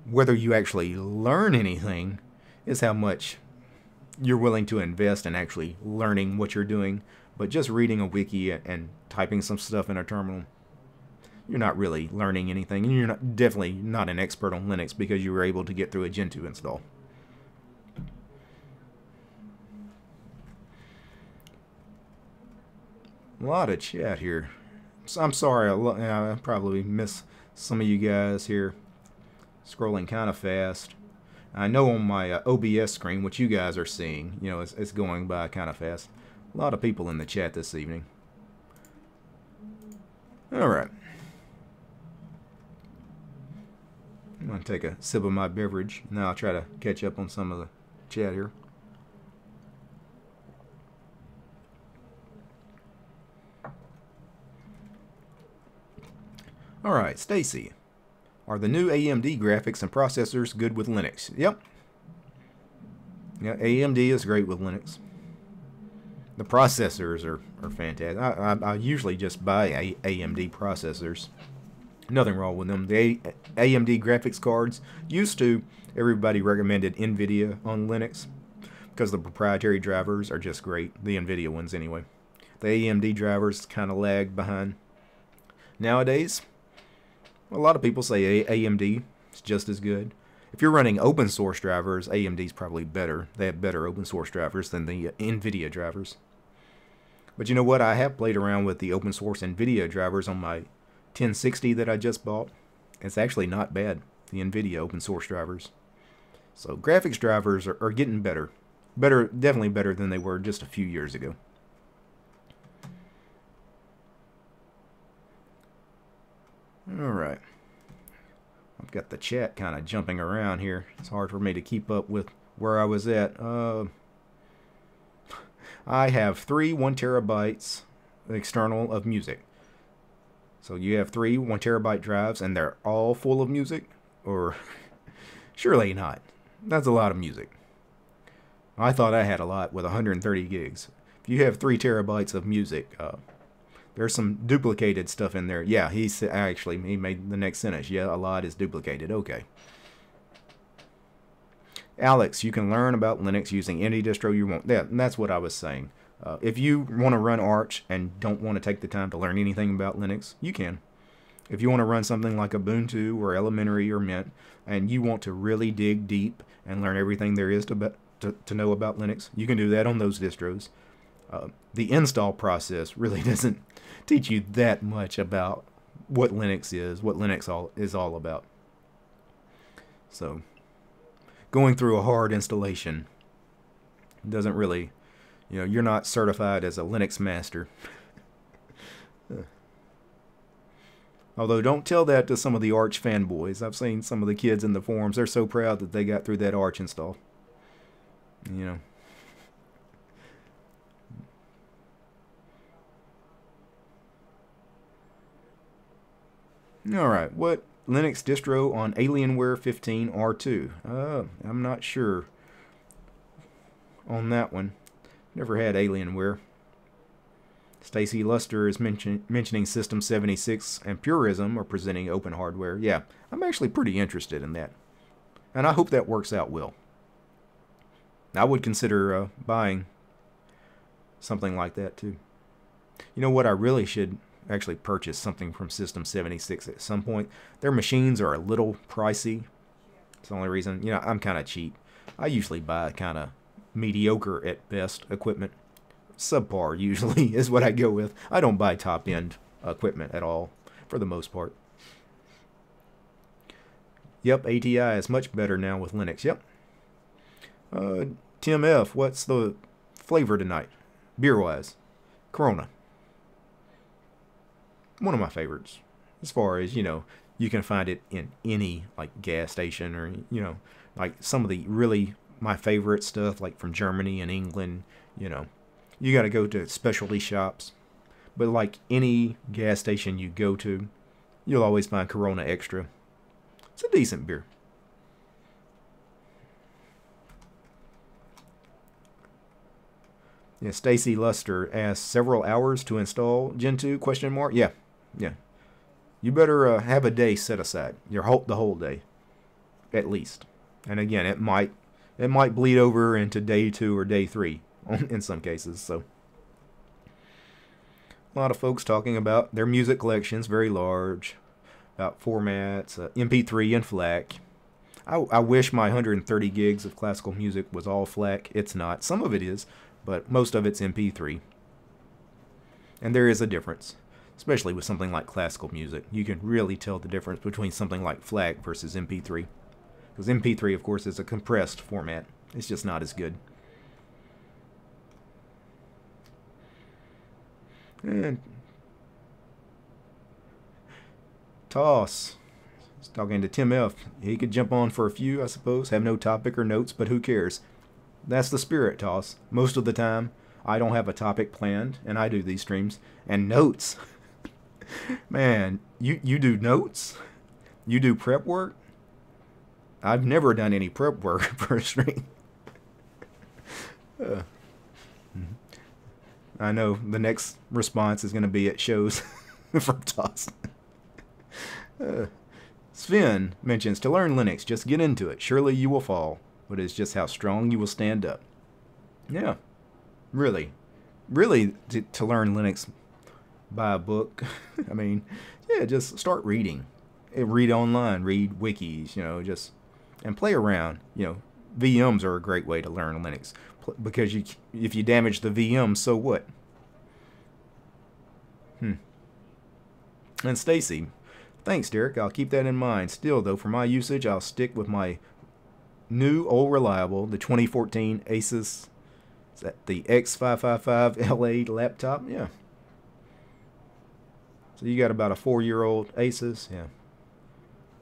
Speaker 1: Whether you actually learn anything is how much you're willing to invest in actually learning what you're doing. But just reading a wiki and typing some stuff in a terminal, you're not really learning anything. And you're not, definitely not an expert on Linux because you were able to get through a Gentoo install. A lot of chat here. So I'm sorry, I, I probably miss some of you guys here. Scrolling kind of fast. I know on my uh, OBS screen, what you guys are seeing, you know, it's, it's going by kind of fast. A lot of people in the chat this evening. All right. I'm going to take a sip of my beverage. Now I'll try to catch up on some of the chat here. Alright, Stacy. Are the new AMD graphics and processors good with Linux? Yep. Yeah, AMD is great with Linux. The processors are, are fantastic. I, I, I usually just buy a, AMD processors. Nothing wrong with them. The a AMD graphics cards used to, everybody recommended NVIDIA on Linux because the proprietary drivers are just great. The NVIDIA ones, anyway. The AMD drivers kind of lag behind. Nowadays, a lot of people say AMD is just as good. If you're running open source drivers, AMD is probably better. They have better open source drivers than the NVIDIA drivers. But you know what? I have played around with the open source NVIDIA drivers on my 1060 that I just bought. It's actually not bad, the NVIDIA open source drivers. So graphics drivers are, are getting better. Better, definitely better than they were just a few years ago. All right. I've got the chat kind of jumping around here. It's hard for me to keep up with where I was at. Uh, I have three one terabytes external of music. So you have three one terabyte drives and they're all full of music? Or [laughs] surely not. That's a lot of music. I thought I had a lot with 130 gigs. If you have three terabytes of music, uh, there's some duplicated stuff in there. Yeah, he actually he made the next sentence. Yeah, a lot is duplicated. Okay. Alex, you can learn about Linux using any distro you want. Yeah, that's what I was saying. Uh, if you want to run Arch and don't want to take the time to learn anything about Linux, you can. If you want to run something like Ubuntu or Elementary or Mint, and you want to really dig deep and learn everything there is to, to, to know about Linux, you can do that on those distros. Uh, the install process really [laughs] doesn't teach you that much about what Linux is, what Linux all is all about. So, going through a hard installation doesn't really, you know, you're not certified as a Linux master. [laughs] Although, don't tell that to some of the Arch fanboys. I've seen some of the kids in the forums. They're so proud that they got through that Arch install. You know. Alright, what Linux distro on Alienware 15 R2? Uh, I'm not sure on that one. Never had Alienware. Stacy Luster is mention, mentioning System 76 and Purism are presenting open hardware. Yeah, I'm actually pretty interested in that. And I hope that works out well. I would consider uh, buying something like that too. You know what I really should actually purchased something from System 76 at some point. Their machines are a little pricey. It's the only reason, you know, I'm kind of cheap. I usually buy kind of mediocre at best equipment. Subpar [laughs] usually is what I go with. I don't buy top end equipment at all for the most part. Yep, ATI is much better now with Linux. Yep. Uh, Tim F, what's the flavor tonight? Beer wise? Corona one of my favorites as far as you know you can find it in any like gas station or you know like some of the really my favorite stuff, like from Germany and England, you know, you got to go to specialty shops. But like any gas station you go to, you'll always find Corona Extra. It's a decent beer. Yeah, Stacy Luster asked several hours to install Gentoo question mark. Yeah. Yeah. You better uh, have a day set aside. Your whole the whole day at least. And again, it might it might bleed over into day 2 or day 3 [laughs] in some cases. So a lot of folks talking about their music collections, very large, about formats, uh, MP3 and FLAC. I, I wish my 130 gigs of classical music was all FLAC. It's not. Some of it is, but most of it's MP3. And there is a difference, especially with something like classical music. You can really tell the difference between something like FLAC versus MP3. Because MP3, of course, is a compressed format. It's just not as good. And Toss. talking to Tim F. He could jump on for a few, I suppose, have no topic or notes, but who cares? That's the spirit, Toss. Most of the time, I don't have a topic planned, and I do these streams. And notes. [laughs] Man, you, you do notes? You do prep work? I've never done any prep work [laughs] for a stream. uh. I know the next response is going to be it shows [laughs] from Toss. uh, Sven mentions to learn Linux, just get into it. Surely you will fall, but it's just how strong you will stand up. Yeah, really, really to, to learn Linux, buy a book. [laughs] I mean, yeah, just start reading, eh, read online, read wikis, you know, just and play around. You know, VMs are a great way to learn Linux because you if you damage the VM, so what? Hmm. And Stacy, thanks, Derek. I'll keep that in mind. Still, though, for my usage, I'll stick with my new old reliable, the 2014 Asus. Is that the X555 LA laptop? Yeah. So you got about a four-year-old Asus, yeah.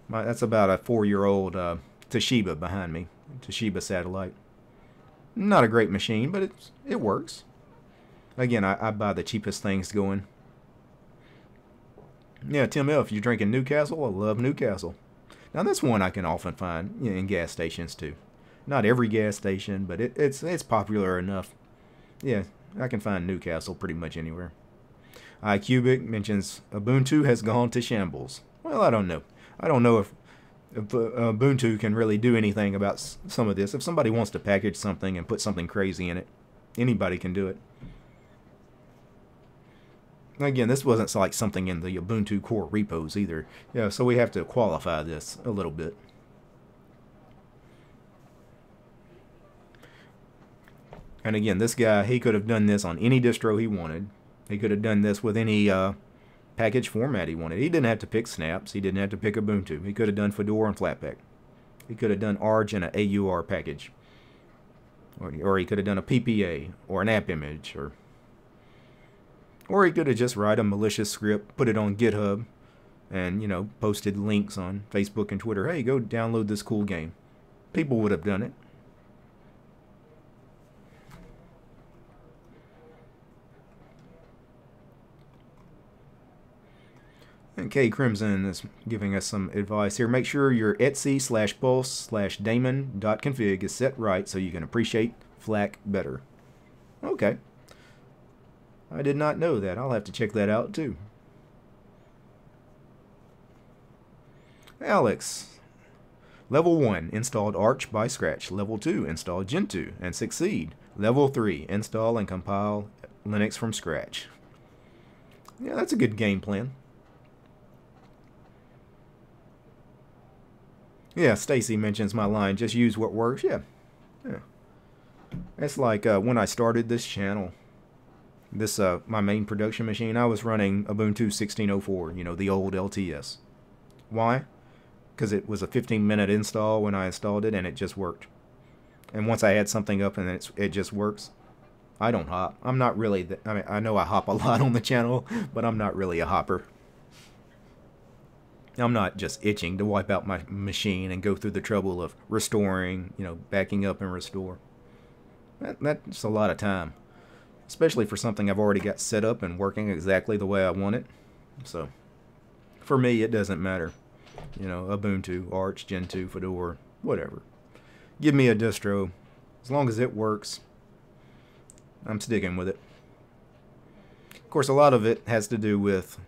Speaker 1: My, that's about a four-year-old uh, Toshiba behind me, Toshiba satellite. Not a great machine, but it's it works. Again, I, I buy the cheapest things going. Yeah, Tim L, if you're drinking Newcastle, I love Newcastle. Now that's one I can often find in gas stations too. Not every gas station, but it, it's it's popular enough. Yeah, I can find Newcastle pretty much anywhere. iCubic mentions Ubuntu has gone to shambles. Well, I don't know. I don't know if if uh, Ubuntu can really do anything about some of this. If somebody wants to package something and put something crazy in it, anybody can do it. Again, this wasn't like something in the Ubuntu core repos either. Yeah, so we have to qualify this a little bit. And again, this guy, he could have done this on any distro he wanted. He could have done this with any uh, package format he wanted. He didn't have to pick snaps. He didn't have to pick Ubuntu. He could have done Fedora and Flatpak. He could have done Arch and an AUR package. Or, or he could have done a PPA or an app image. Or, or he could have just write a malicious script, put it on GitHub, and, you know, posted links on Facebook and Twitter. Hey, go download this cool game. People would have done it. And K Crimson is giving us some advice here. Make sure your etc slash pulse slash daemon dot config is set right so you can appreciate FLAC better. Okay. I did not know that. I'll have to check that out too. Alex. Level 1, installed Arch by scratch. Level 2, install Gentoo and succeed. Level 3, install and compile Linux from scratch. Yeah, that's a good game plan. Yeah, Stacy mentions my line, just use what works. Yeah. Yeah. It's like uh, when I started this channel, this uh, my main production machine, I was running Ubuntu 1604, you know, the old LTS. Why? Because it was a 15 minute install when I installed it and it just worked. And once I had something up and it's, it just works, I don't hop. I'm not really, the, I mean, I know I hop a [laughs] lot on the channel, but I'm not really a hopper. I'm not just itching to wipe out my machine and go through the trouble of restoring, you know, backing up and restore. That, that's a lot of time, especially for something I've already got set up and working exactly the way I want it. So, for me, it doesn't matter. You know, Ubuntu, Arch, Gentoo, Fedora, whatever. Give me a distro. As long as it works, I'm sticking with it. Of course, a lot of it has to do with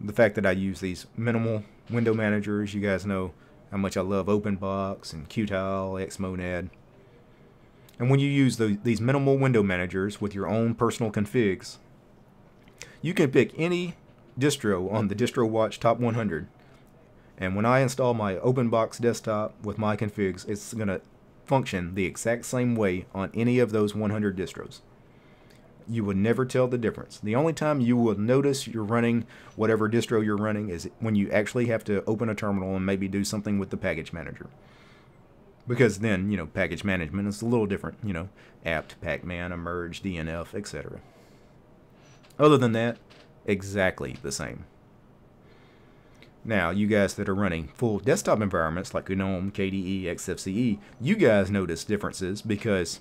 Speaker 1: the fact that I use these minimal window managers. You guys know how much I love OpenBox and Qtile, Xmonad. And when you use the, these minimal window managers with your own personal configs, you can pick any distro on the DistroWatch Top 100. And when I install my OpenBox desktop with my configs, it's going to function the exact same way on any of those 100 distros you would never tell the difference. The only time you will notice you're running whatever distro you're running is when you actually have to open a terminal and maybe do something with the package manager. Because then, you know, package management is a little different, you know, apt, pacman, emerge, dnf, etc. Other than that, exactly the same. Now, you guys that are running full desktop environments like GNOME, KDE, XFCE, you guys notice differences because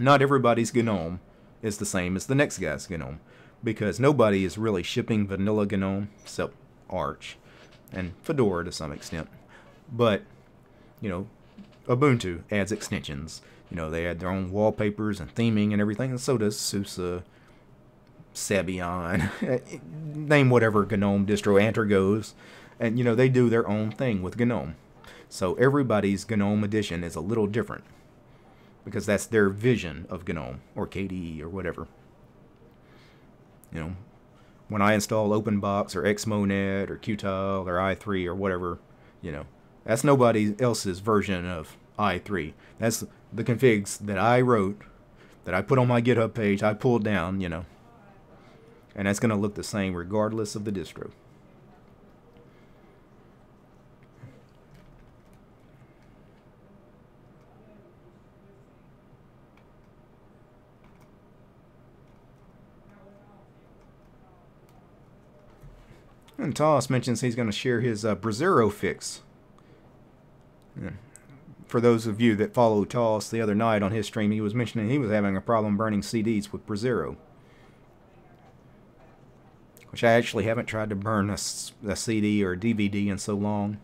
Speaker 1: not everybody's GNOME is the same as the next guy's GNOME because nobody is really shipping vanilla GNOME except Arch and Fedora to some extent. But, you know, Ubuntu adds extensions. You know, they add their own wallpapers and theming and everything, and so does SUSE, Sabayon, [laughs] name whatever GNOME distro Antergos. And, you know, they do their own thing with GNOME. So everybody's GNOME edition is a little different because that's their vision of GNOME or KDE or whatever. You know, when I install OpenBox or Xmonad or Qtile or i3 or whatever, you know, that's nobody else's version of i3. That's the configs that I wrote, that I put on my GitHub page, I pulled down, you know. And that's going to look the same regardless of the distro. And Toss mentions he's going to share his uh, Brasero fix. Yeah. For those of you that follow Toss the other night on his stream, he was mentioning he was having a problem burning CDs with Brasero. Which I actually haven't tried to burn a, a CD or a DVD in so long.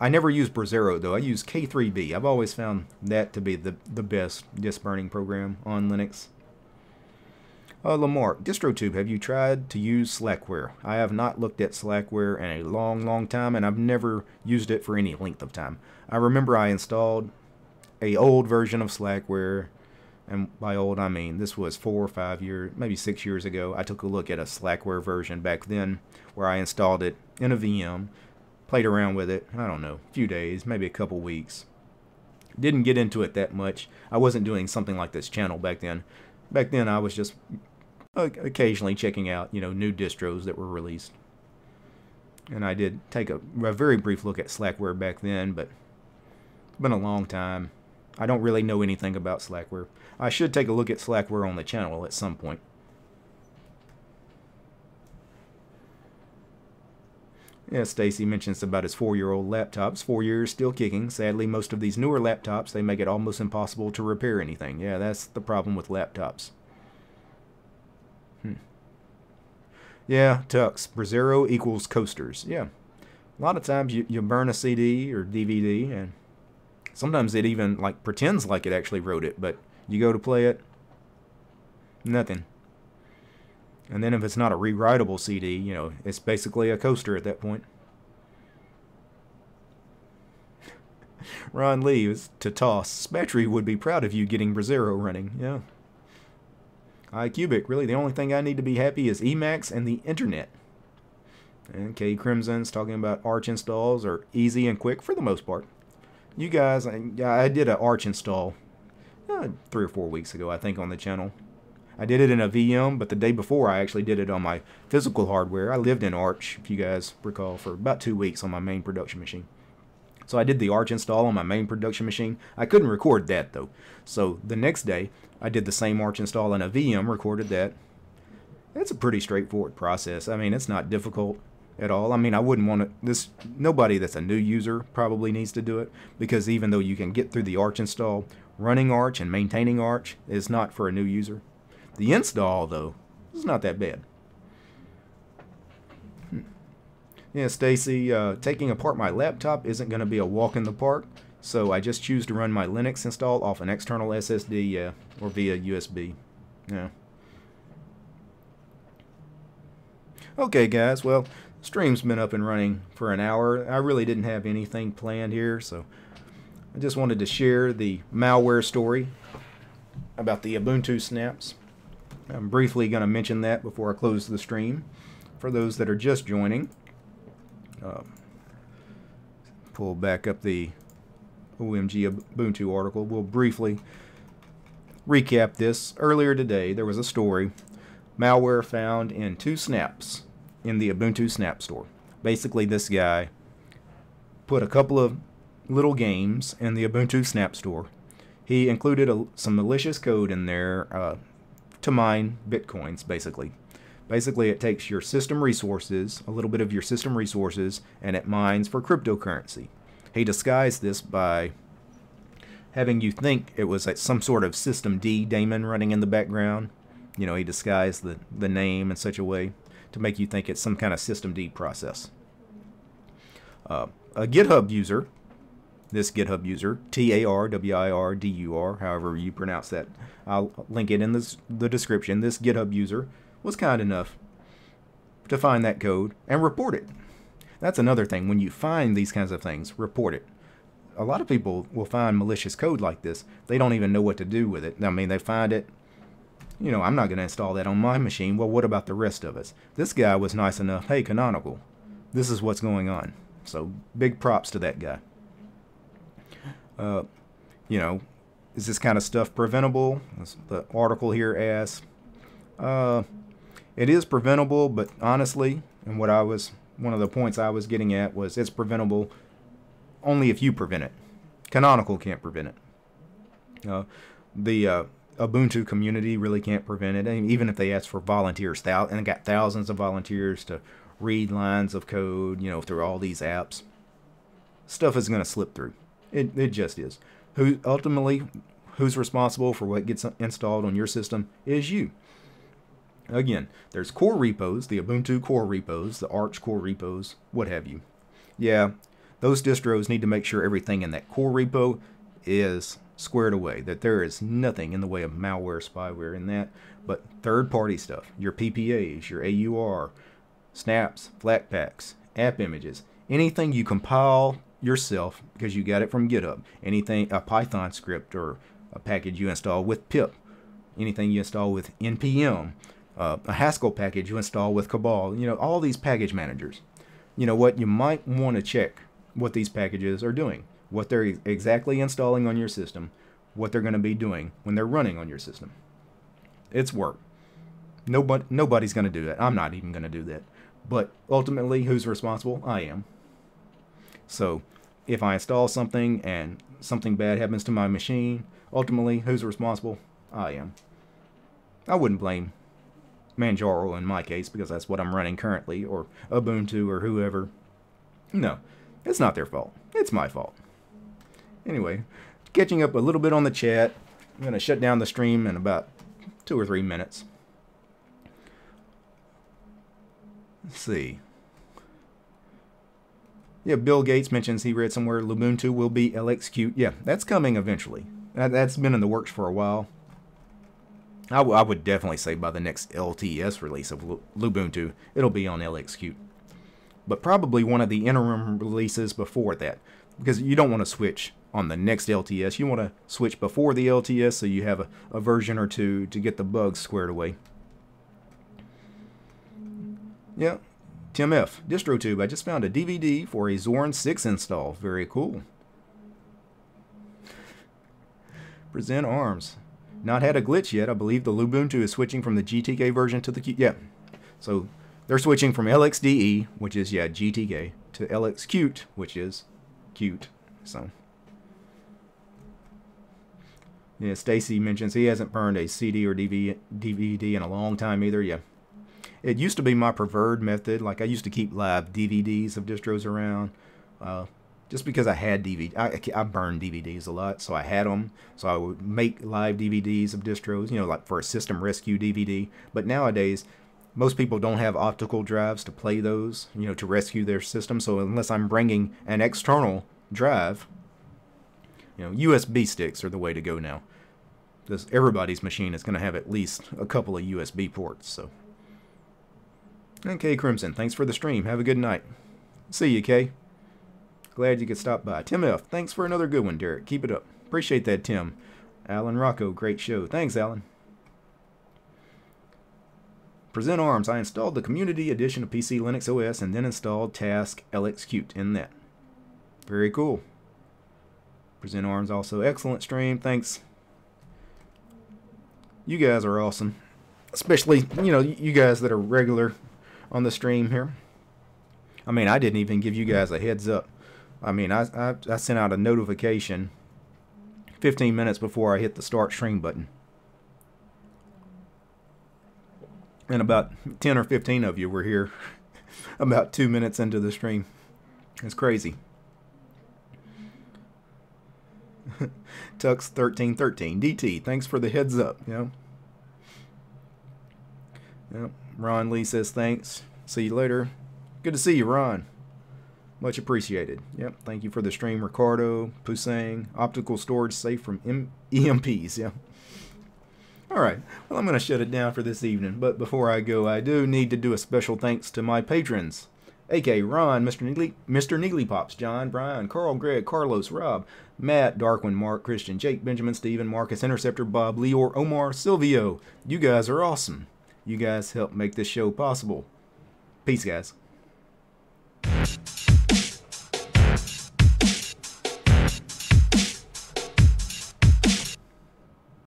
Speaker 1: I never use Brasero though. I use K3B. I've always found that to be the, the best disk burning program on Linux. Uh, Lamar, DistroTube, have you tried to use Slackware? I have not looked at Slackware in a long, long time, and I've never used it for any length of time. I remember I installed a old version of Slackware, and by old I mean this was four or five years, maybe six years ago. I took a look at a Slackware version back then, where I installed it in a VM, played around with it. I don't know, a few days, maybe a couple weeks. Didn't get into it that much. I wasn't doing something like this channel back then. Back then I was just occasionally checking out, you know, new distros that were released. And I did take a, a very brief look at Slackware back then, but it's been a long time. I don't really know anything about Slackware. I should take a look at Slackware on the channel at some point. Yeah, Stacy mentions about his four-year-old laptops. Four years, still kicking. Sadly, most of these newer laptops, they make it almost impossible to repair anything. Yeah, that's the problem with laptops. Yeah, Tux. Brasero equals coasters. Yeah. A lot of times you, you burn a CD or DVD, and sometimes it even like pretends like it actually wrote it, but you go to play it, nothing. And then if it's not a rewritable CD, you know, it's basically a coaster at that point. [laughs] Ron Lee is to toss. Battery would be proud of you getting Brasero running. Yeah iCubic, really the only thing I need to be happy is Emacs and the internet. And K Crimson's talking about Arch installs are easy and quick for the most part. You guys, I, I did an Arch install uh, three or four weeks ago, I think, on the channel. I did it in a VM, but the day before I actually did it on my physical hardware. I lived in Arch, if you guys recall, for about two weeks on my main production machine. So I did the Arch install on my main production machine. I couldn't record that though. So the next day, I did the same Arch install in a VM, recorded that. It's a pretty straightforward process. I mean, it's not difficult. at all. I mean, I wouldn't want to. This nobody that's a new user probably needs to do it because even though you can get through the Arch install, running Arch and maintaining Arch is not for a new user. The install though is not that bad. Hmm. Yeah, Stacy, uh, taking apart my laptop isn't going to be a walk in the park, so I just choose to run my Linux install off an external SSD, or via USB. Yeah. Okay, guys, well, stream's been up and running for an hour. I really didn't have anything planned here, so I just wanted to share the malware story about the Ubuntu snaps. I'm briefly going to mention that before I close the stream. For those that are just joining, uh, pull back up the OMG Ubuntu article. We'll briefly recap this. Earlier today, there was a story malware found in two snaps in the Ubuntu Snap Store. Basically, this guy put a couple of little games in the Ubuntu Snap Store. He included a, some malicious code in there uh, to mine bitcoins, basically. Basically, it takes your system resources, a little bit of your system resources, and it mines for cryptocurrency. He disguised this by having you think it was like some sort of systemd daemon running in the background. You know, he disguised the, the name in such a way to make you think it's some kind of systemd process. Uh, a GitHub user, this GitHub user, T-A-R-W-I-R-D-U-R, however you pronounce that, I'll link it in this, the description. This GitHub user was kind enough to find that code and report it. That's another thing. When you find these kinds of things, report it. A lot of people will find malicious code like this. They don't even know what to do with it. I mean, they find it, you know, I'm not going to install that on my machine. Well, what about the rest of us? This guy was nice enough. Hey, Canonical, this is what's going on. So big props to that guy. Uh, you know, is this kind of stuff preventable? The article here asks. Uh, it is preventable, but honestly, and what I was, one of the points I was getting at was it's preventable only if you prevent it. Canonical can't prevent it. Uh, the uh, Ubuntu community really can't prevent it. And even if they ask for volunteers, thou- and got thousands of volunteers to read lines of code, you know, through all these apps, stuff is going to slip through. It, it just is. Who ultimately, who's responsible for what gets installed on your system is you. Again, there's core repos, the Ubuntu core repos, the Arch core repos, what have you. Yeah, those distros need to make sure everything in that core repo is squared away, that there is nothing in the way of malware, spyware in that, but third-party stuff, your PPAs, your AUR, snaps, flatpaks, app images, anything you compile yourself because you got it from GitHub, anything, a Python script or a package you install with pip, anything you install with npm, uh, a Haskell package you install with Cabal, you know, all these package managers. You know what, you might want to check what these packages are doing what they're exactly installing on your system, what they're going to be doing when they're running on your system. It's work. Nobody, nobody's going to do that. I'm not even going to do that. But ultimately, who's responsible? I am. So, if I install something and something bad happens to my machine, ultimately, who's responsible? I am. I wouldn't blame Manjaro in my case because that's what I'm running currently, or Ubuntu or whoever. No, it's not their fault. It's my fault. Anyway, catching up a little bit on the chat. I'm going to shut down the stream in about two or three minutes. Let's see. Yeah, Bill Gates mentions he read somewhere Lubuntu will be LXQt. Yeah, that's coming eventually. That, has been in the works for a while. I, would definitely say by the next LTS release of Lubuntu, it'll be on LXQt. But probably one of the interim releases before that, because you don't want to switch on the next LTS. You want to switch before the LTS so you have a, a version or two to get the bugs squared away. Yeah, Tim F. DistroTube, I just found a DVD for a Zorin 6 install. Very cool. Present arms. Not had a glitch yet. I believe the Lubuntu is switching from the GTK version to the Q. Yeah. So they're switching from LXDE, which is, yeah, GTK, to LXQt, which is cute. So. Yeah, Stacy mentions he hasn't burned a CD or DVD in a long time either. Yeah. It used to be my preferred method. Like I used to keep live DVDs of distros around. Uh, just because I had DVD, I, I burned DVDs a lot, so I had them. So I would make live DVDs of distros, you know, like for a system rescue DVD. But nowadays, most people don't have optical drives to play those, you know, to rescue their system. So unless I'm bringing an external drive, you know, USB sticks are the way to go now. Because everybody's machine is going to have at least a couple of USB ports. So, okay, Crimson, thanks for the stream. Have a good night. See you, Kay. Glad you could stop by. Tim F., thanks for another good one, Derek. Keep it up. Appreciate that, Tim. Alan Rocco, great show. Thanks, Alan. Present Arms, I installed the Community Edition of PC Linux OS and then installed Task LXQt in that. Very cool. Present Arms also excellent stream. Thanks. You guys are awesome. Especially, you know, you guys that are regular on the stream here. I mean, I didn't even give you guys a heads up. I mean, I, I, I sent out a notification 15 minutes before I hit the start stream button. And about 10 or 15 of you were here [laughs] about two minutes into the stream. It's crazy. [laughs] Tux 1313 DT, thanks for the heads up. Know. Yep. Ron Lee says thanks. See you later. Good to see you, Ron. Much appreciated. Yep. Thank you for the stream, Ricardo, Pusang. Optical storage safe from M EMPs. Yeah. All right. Well, I'm going to shut it down for this evening. But before I go, I do need to do a special thanks to my patrons. AK Ron, Mr. Neely, Mr. Neely Pops, John, Brian, Carl, Greg, Carlos, Rob, Matt, Darkwin, Mark, Christian, Jake, Benjamin, Steven, Marcus, Interceptor, Bob, Leor, Omar, Silvio. You guys are awesome. You guys help make this show possible. Peace, guys.